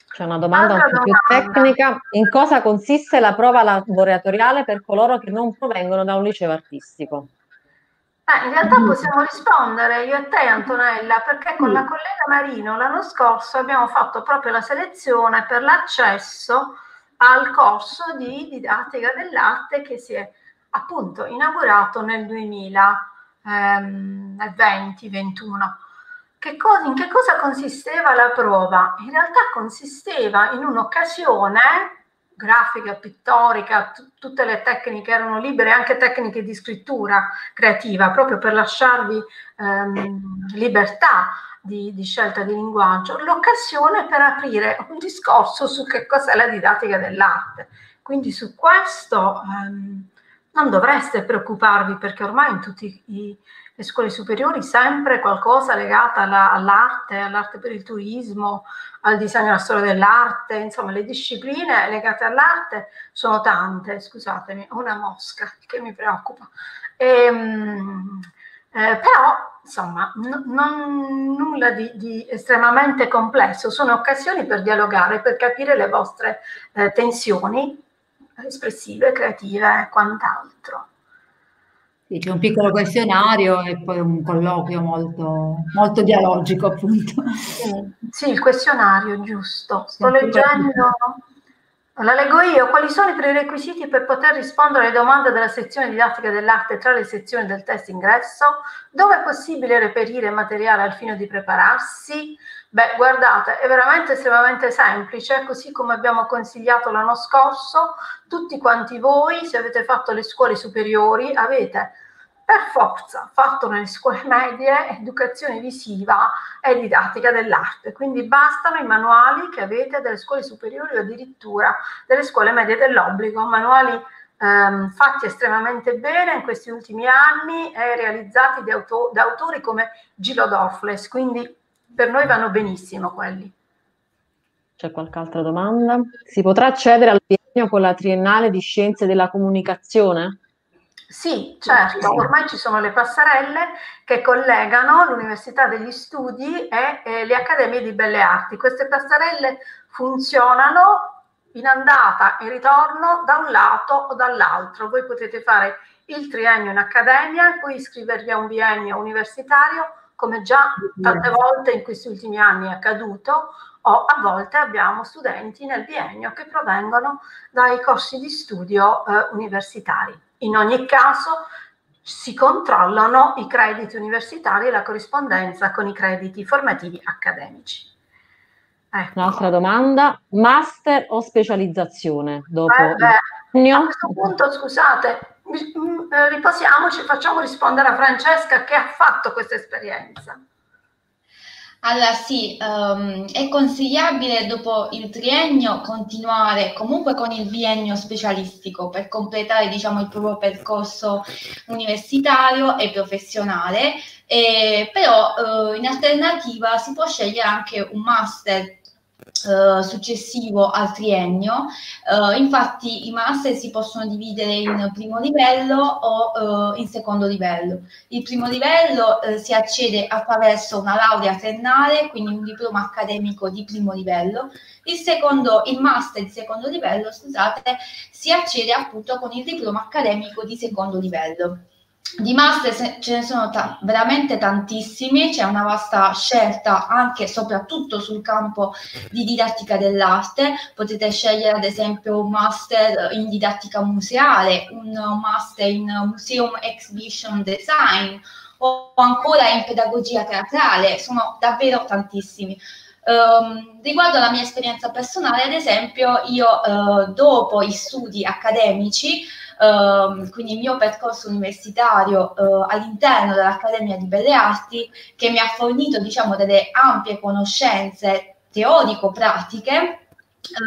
C'è una domanda un po' più tecnica. In cosa consiste la prova laboratoriale per coloro che non provengono da un liceo artistico? Eh, in realtà possiamo rispondere io e te Antonella perché con la collega Marino l'anno scorso abbiamo fatto proprio la selezione per l'accesso al corso di didattica dell'arte che si è appunto inaugurato nel 2020-21. Che cosa, in che cosa consisteva la prova? In realtà consisteva in un'occasione grafica, pittorica, t- tutte le tecniche erano libere, anche tecniche di scrittura creativa, proprio per lasciarvi ehm, libertà di, di, scelta di linguaggio, l'occasione per aprire un discorso su che cos'è la didattica dell'arte. Quindi su questo ehm, non dovreste preoccuparvi perché ormai in tutte le scuole superiori sempre qualcosa legato alla, all'arte, all'arte per il turismo, al disegno alla storia dell'arte, insomma le discipline legate all'arte sono tante, scusatemi, una mosca che mi preoccupa. E, ehm, eh, però insomma n- non nulla di, di, estremamente complesso, sono occasioni per dialogare, per capire le vostre eh, tensioni espressive, creative e quant'altro. Sì, c'è un piccolo questionario e poi un colloquio molto, molto dialogico, appunto. Sì, il questionario, giusto. Sto leggendo, la leggo io. Quali sono i prerequisiti per poter rispondere alle domande della sezione didattica dell'arte tra le sezioni del test ingresso? Dove è possibile reperire materiale al fine di prepararsi? Beh, guardate, è veramente estremamente semplice, così come abbiamo consigliato l'anno scorso, tutti quanti voi, se avete fatto le scuole superiori, avete per forza fatto nelle scuole medie educazione visiva e didattica dell'arte, quindi bastano i manuali che avete delle scuole superiori o addirittura delle scuole medie dell'obbligo, manuali ehm, fatti estremamente bene in questi ultimi anni e realizzati da, auto- da autori come Gilo Dorfles, quindi per noi vanno benissimo quelli. C'è qualche altra domanda? Si potrà accedere al biennio con la triennale di scienze della comunicazione? Sì, certo, ormai ci sono le passerelle che collegano l'Università degli Studi e, e le Accademie di Belle Arti. Queste passerelle funzionano in andata e ritorno da un lato o dall'altro. Voi potete fare il triennio in accademia, poi iscrivervi a un biennio universitario come già tante volte in questi ultimi anni è accaduto, o a volte abbiamo studenti nel biennio che provengono dai corsi di studio eh, universitari. In ogni caso si controllano i crediti universitari e la corrispondenza con i crediti formativi accademici. Ecco. Un'altra domanda, master o specializzazione? Dopo eh beh, a questo punto, scusate, Mm, eh, riposiamoci, facciamo rispondere a Francesca che ha fatto questa esperienza. Allora sì, um, è consigliabile dopo il triennio continuare comunque con il biennio specialistico per completare diciamo, il proprio percorso universitario e professionale, e, però uh, in alternativa si può scegliere anche un master Uh, successivo al triennio. Uh, infatti i master si possono dividere in primo livello o uh, in secondo livello. Il primo livello si accede attraverso una laurea triennale, quindi un diploma accademico di primo livello. Il secondo, il master di secondo livello, scusate, si accede appunto con il diploma accademico di secondo livello. Di master ce ne sono ta- veramente tantissimi, c'è una vasta scelta anche e soprattutto sul campo di didattica dell'arte. Potete scegliere ad esempio un master in didattica museale, un master in Museum Exhibition Design o ancora in pedagogia teatrale, sono davvero tantissimi. Um, riguardo alla mia esperienza personale, ad esempio, io uh, dopo gli studi accademici, uh, quindi il mio percorso universitario uh, all'interno dell'Accademia di Belle Arti, che mi ha fornito diciamo delle ampie conoscenze teorico-pratiche,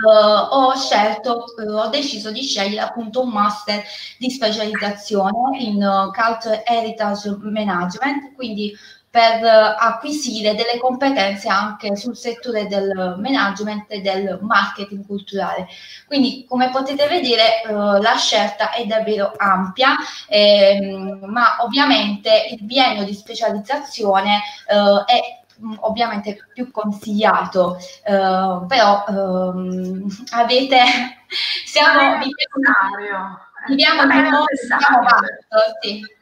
Uh, ho scelto, uh, ho deciso di scegliere appunto un master di specializzazione in uh, Culture Heritage Management, quindi per acquisire delle competenze anche sul settore del management e del marketing culturale. Quindi, come potete vedere, la scelta è davvero ampia, ehm, ma ovviamente il biennio di specializzazione è Mm, ovviamente più consigliato, eh, però ehm, avete, siamo, viviamo, viviamo in un mondo, siamo vasto, sì.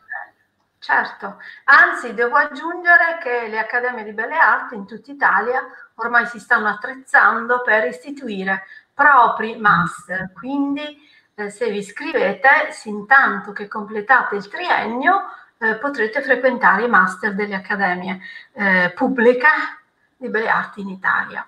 Certo, anzi devo aggiungere che le Accademie di Belle Arti in tutta Italia ormai si stanno attrezzando per istituire propri master, quindi eh, se vi iscrivete, sin tanto che completate il triennio, eh, potrete frequentare i master delle accademie eh, pubbliche di belle arti in Italia.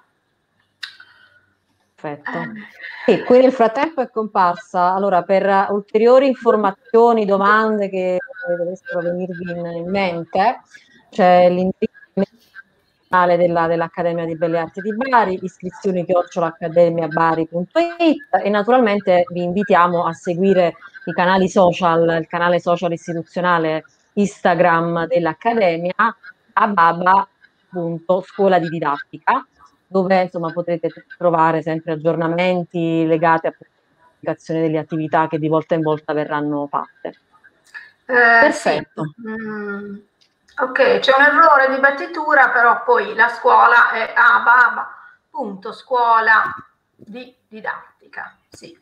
Perfetto. Eh. E qui nel frattempo è comparsa, allora per ulteriori informazioni, domande che dovessero venirvi in, in mente, c'è l'indirizzo della, dell'Accademia di Belle Arti di Bari, iscrizioni chiocciolaaccademiabari.it e naturalmente vi invitiamo a seguire i canali social, il canale social istituzionale Instagram dell'Accademia, ababa.scuola di didattica, dove insomma potrete trovare sempre aggiornamenti legati a pubblicazione delle attività che di volta in volta verranno fatte. Eh, Perfetto. Sì. Mm. Ok, c'è un errore di battitura, però poi la scuola è ababa.scuola di didattica. Sì.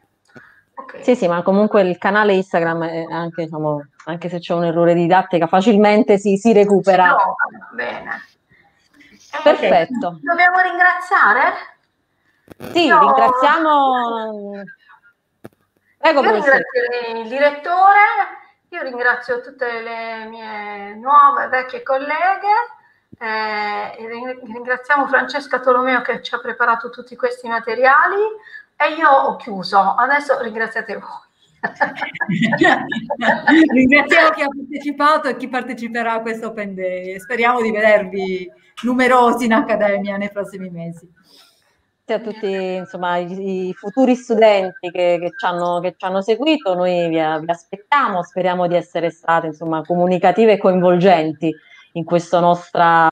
Okay. Sì, sì, ma comunque il canale Instagram, è anche, diciamo, anche se c'è un errore didattica, facilmente si, si recupera. No, bene. Eh, Perfetto. Okay. Dobbiamo ringraziare? Sì, Io... ringraziamo... Prego, Io ringrazio il direttore, io ringrazio tutte le mie nuove vecchie colleghe. Eh, ringraziamo Francesca Tolomeo che ci ha preparato tutti questi materiali. E io ho chiuso, adesso ringraziate voi. Ringraziamo chi ha partecipato e chi parteciperà a questo Open Day. Speriamo di vedervi numerosi in Accademia nei prossimi mesi. A tutti insomma, i, i futuri studenti che, che, ci hanno, che, ci hanno, seguito, noi vi, vi aspettiamo, speriamo di essere state insomma, comunicative e coinvolgenti in questo, nostra,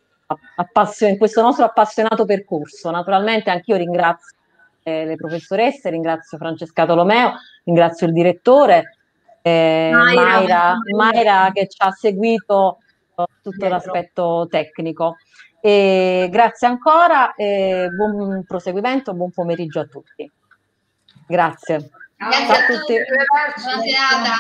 in questo nostro appassionato percorso. Naturalmente anch'io ringrazio le professoresse, ringrazio Francesca Tolomeo, ringrazio il direttore, eh, Mayra, Mayra, che ci ha seguito tutto l'aspetto tecnico. E grazie ancora e buon proseguimento, buon pomeriggio a tutti. Grazie. Grazie a, a tutti. Buona serata.